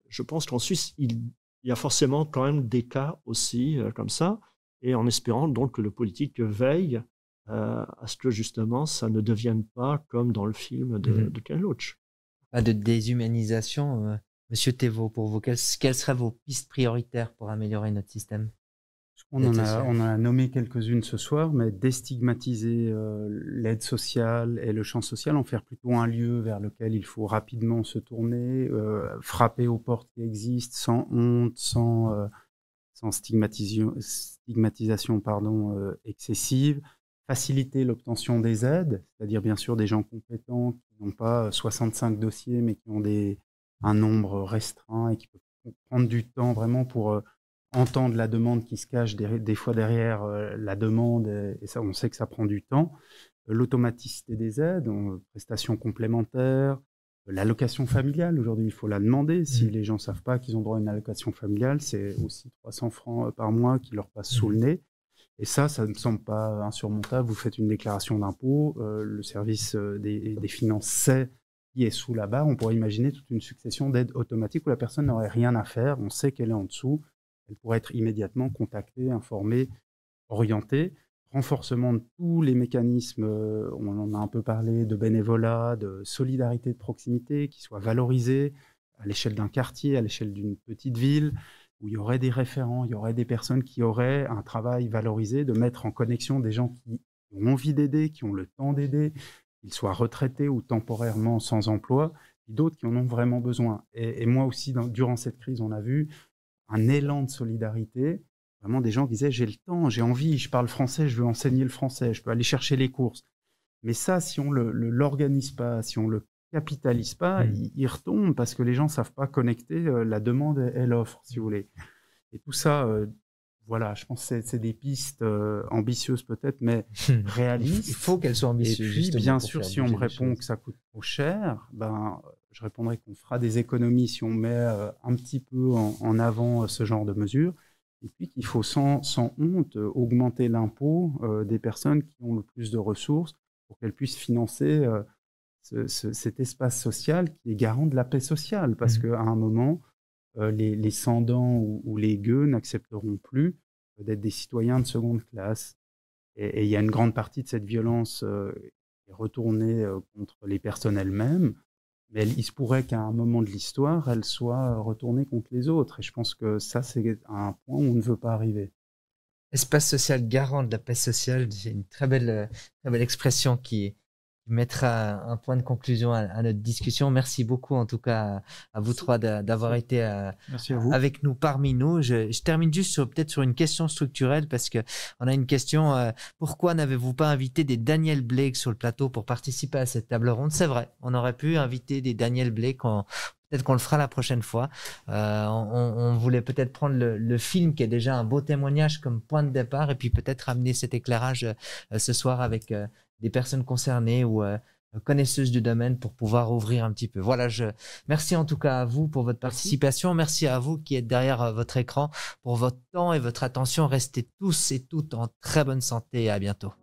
Speaker 3: je pense qu'en Suisse, il, il, y a forcément quand même des cas aussi comme ça. Et en espérant donc que le politique veille euh, à ce que justement ça ne devienne pas comme dans le film de, mmh Ken Loach?
Speaker 1: Pas de déshumanisation. Euh, Monsieur Thévaux, pour vous, quelles, seraient vos pistes prioritaires pour améliorer notre système?
Speaker 4: On en, a, on a nommé quelques-unes ce soir, mais déstigmatiser euh, l'aide sociale et le champ social, en faire plutôt un lieu vers lequel il faut rapidement se tourner, frapper aux portes qui existent sans honte, sans, sans stigmatisation, stigmatisation pardon, excessive, faciliter l'obtention des aides, c'est-à-dire bien sûr des gens compétents qui n'ont pas 65 dossiers mais qui ont des, un nombre restreint et qui peuvent prendre du temps vraiment pour euh, entendre la demande qui se cache des, fois derrière euh, la demande et, ça on sait que ça prend du temps. L'automaticité des aides, prestations complémentaires, l'allocation familiale, aujourd'hui il faut la demander. Si mmh. les gens ne savent pas qu'ils ont droit à une allocation familiale, c'est aussi 300 francs euh, par mois qui leur passent sous le nez. Et ça, ça ne me semble pas insurmontable. Vous faites une déclaration d'impôt, euh, le service euh, des, finances sait qui est sous la barre. On pourrait imaginer toute une succession d'aides automatiques où la personne n'aurait rien à faire. On sait qu'elle est en dessous. Elle pourrait être immédiatement contactée, informée, orientée. Renforcement de tous les mécanismes, euh, on en a un peu parlé, de bénévolat, de solidarité de proximité, qui soient valorisés à l'échelle d'un quartier, à l'échelle d'une petite ville où il y aurait des référents, il y aurait des personnes qui auraient un travail valorisé, de mettre en connexion des gens qui ont envie d'aider, qui ont le temps d'aider, qu'ils soient retraités ou temporairement sans emploi, et d'autres qui en ont vraiment besoin. Et, moi aussi, durant cette crise, on a vu un élan de solidarité, vraiment des gens qui disaient j'ai le temps, j'ai envie, je parle français, je veux enseigner le français, je peux aller chercher les courses. Mais ça, si on ne l'organise pas, si on le capitalise pas, mmh. il, retombe parce que les gens savent pas connecter euh, la demande et, l'offre, si vous voulez. Et tout ça, euh, voilà, je pense que c'est des pistes euh, ambitieuses peut-être, mais *laughs* réalistes.
Speaker 1: Il faut qu'elles soient ambitieuses.
Speaker 4: Et puis, bien sûr, si on me répond que ça coûte trop cher, ben, je répondrai qu'on fera des économies si on met un petit peu en, avant ce genre de mesures. Et puis qu'il faut sans, sans, honte augmenter l'impôt des personnes qui ont le plus de ressources pour qu'elles puissent financer cet espace social qui est garant de la paix sociale. Parce mmh. qu'à un moment, euh, les, les ou, les gueux n'accepteront plus d'être des citoyens de seconde classe. Et il y a une grande partie de cette violence euh, qui est retournée euh, contre les personnes elles-mêmes. Mais il se pourrait qu'à un moment de l'histoire, elle soit retournée contre les autres. Et je pense que ça, c'est un point où on ne veut pas arriver.
Speaker 1: Espace social garant de la paix sociale, c'est une très belle, très belle expression qui, mettra un point de conclusion à, notre discussion. Merci beaucoup en tout cas à, vous trois d'avoir été euh, avec nous parmi nous. Je, termine juste peut-être sur une question structurelle parce que on a une question. Euh, pourquoi n'avez-vous pas invité des Daniel Blake sur le plateau pour participer à cette table ronde? C'est vrai, on aurait pu inviter des Daniel Blake. Peut-être qu'on le fera la prochaine fois. Euh, on, voulait peut-être prendre le, film qui est déjà un beau témoignage comme point de départ et puis peut-être amener cet éclairage ce soir avec des personnes concernées ou euh, connaisseuses du domaine pour pouvoir ouvrir un petit peu. Voilà, je merci en tout cas à vous pour votre participation. Merci, à vous qui êtes derrière euh, votre écran pour votre temps et votre attention. Restez tous et toutes en très bonne santé et à bientôt.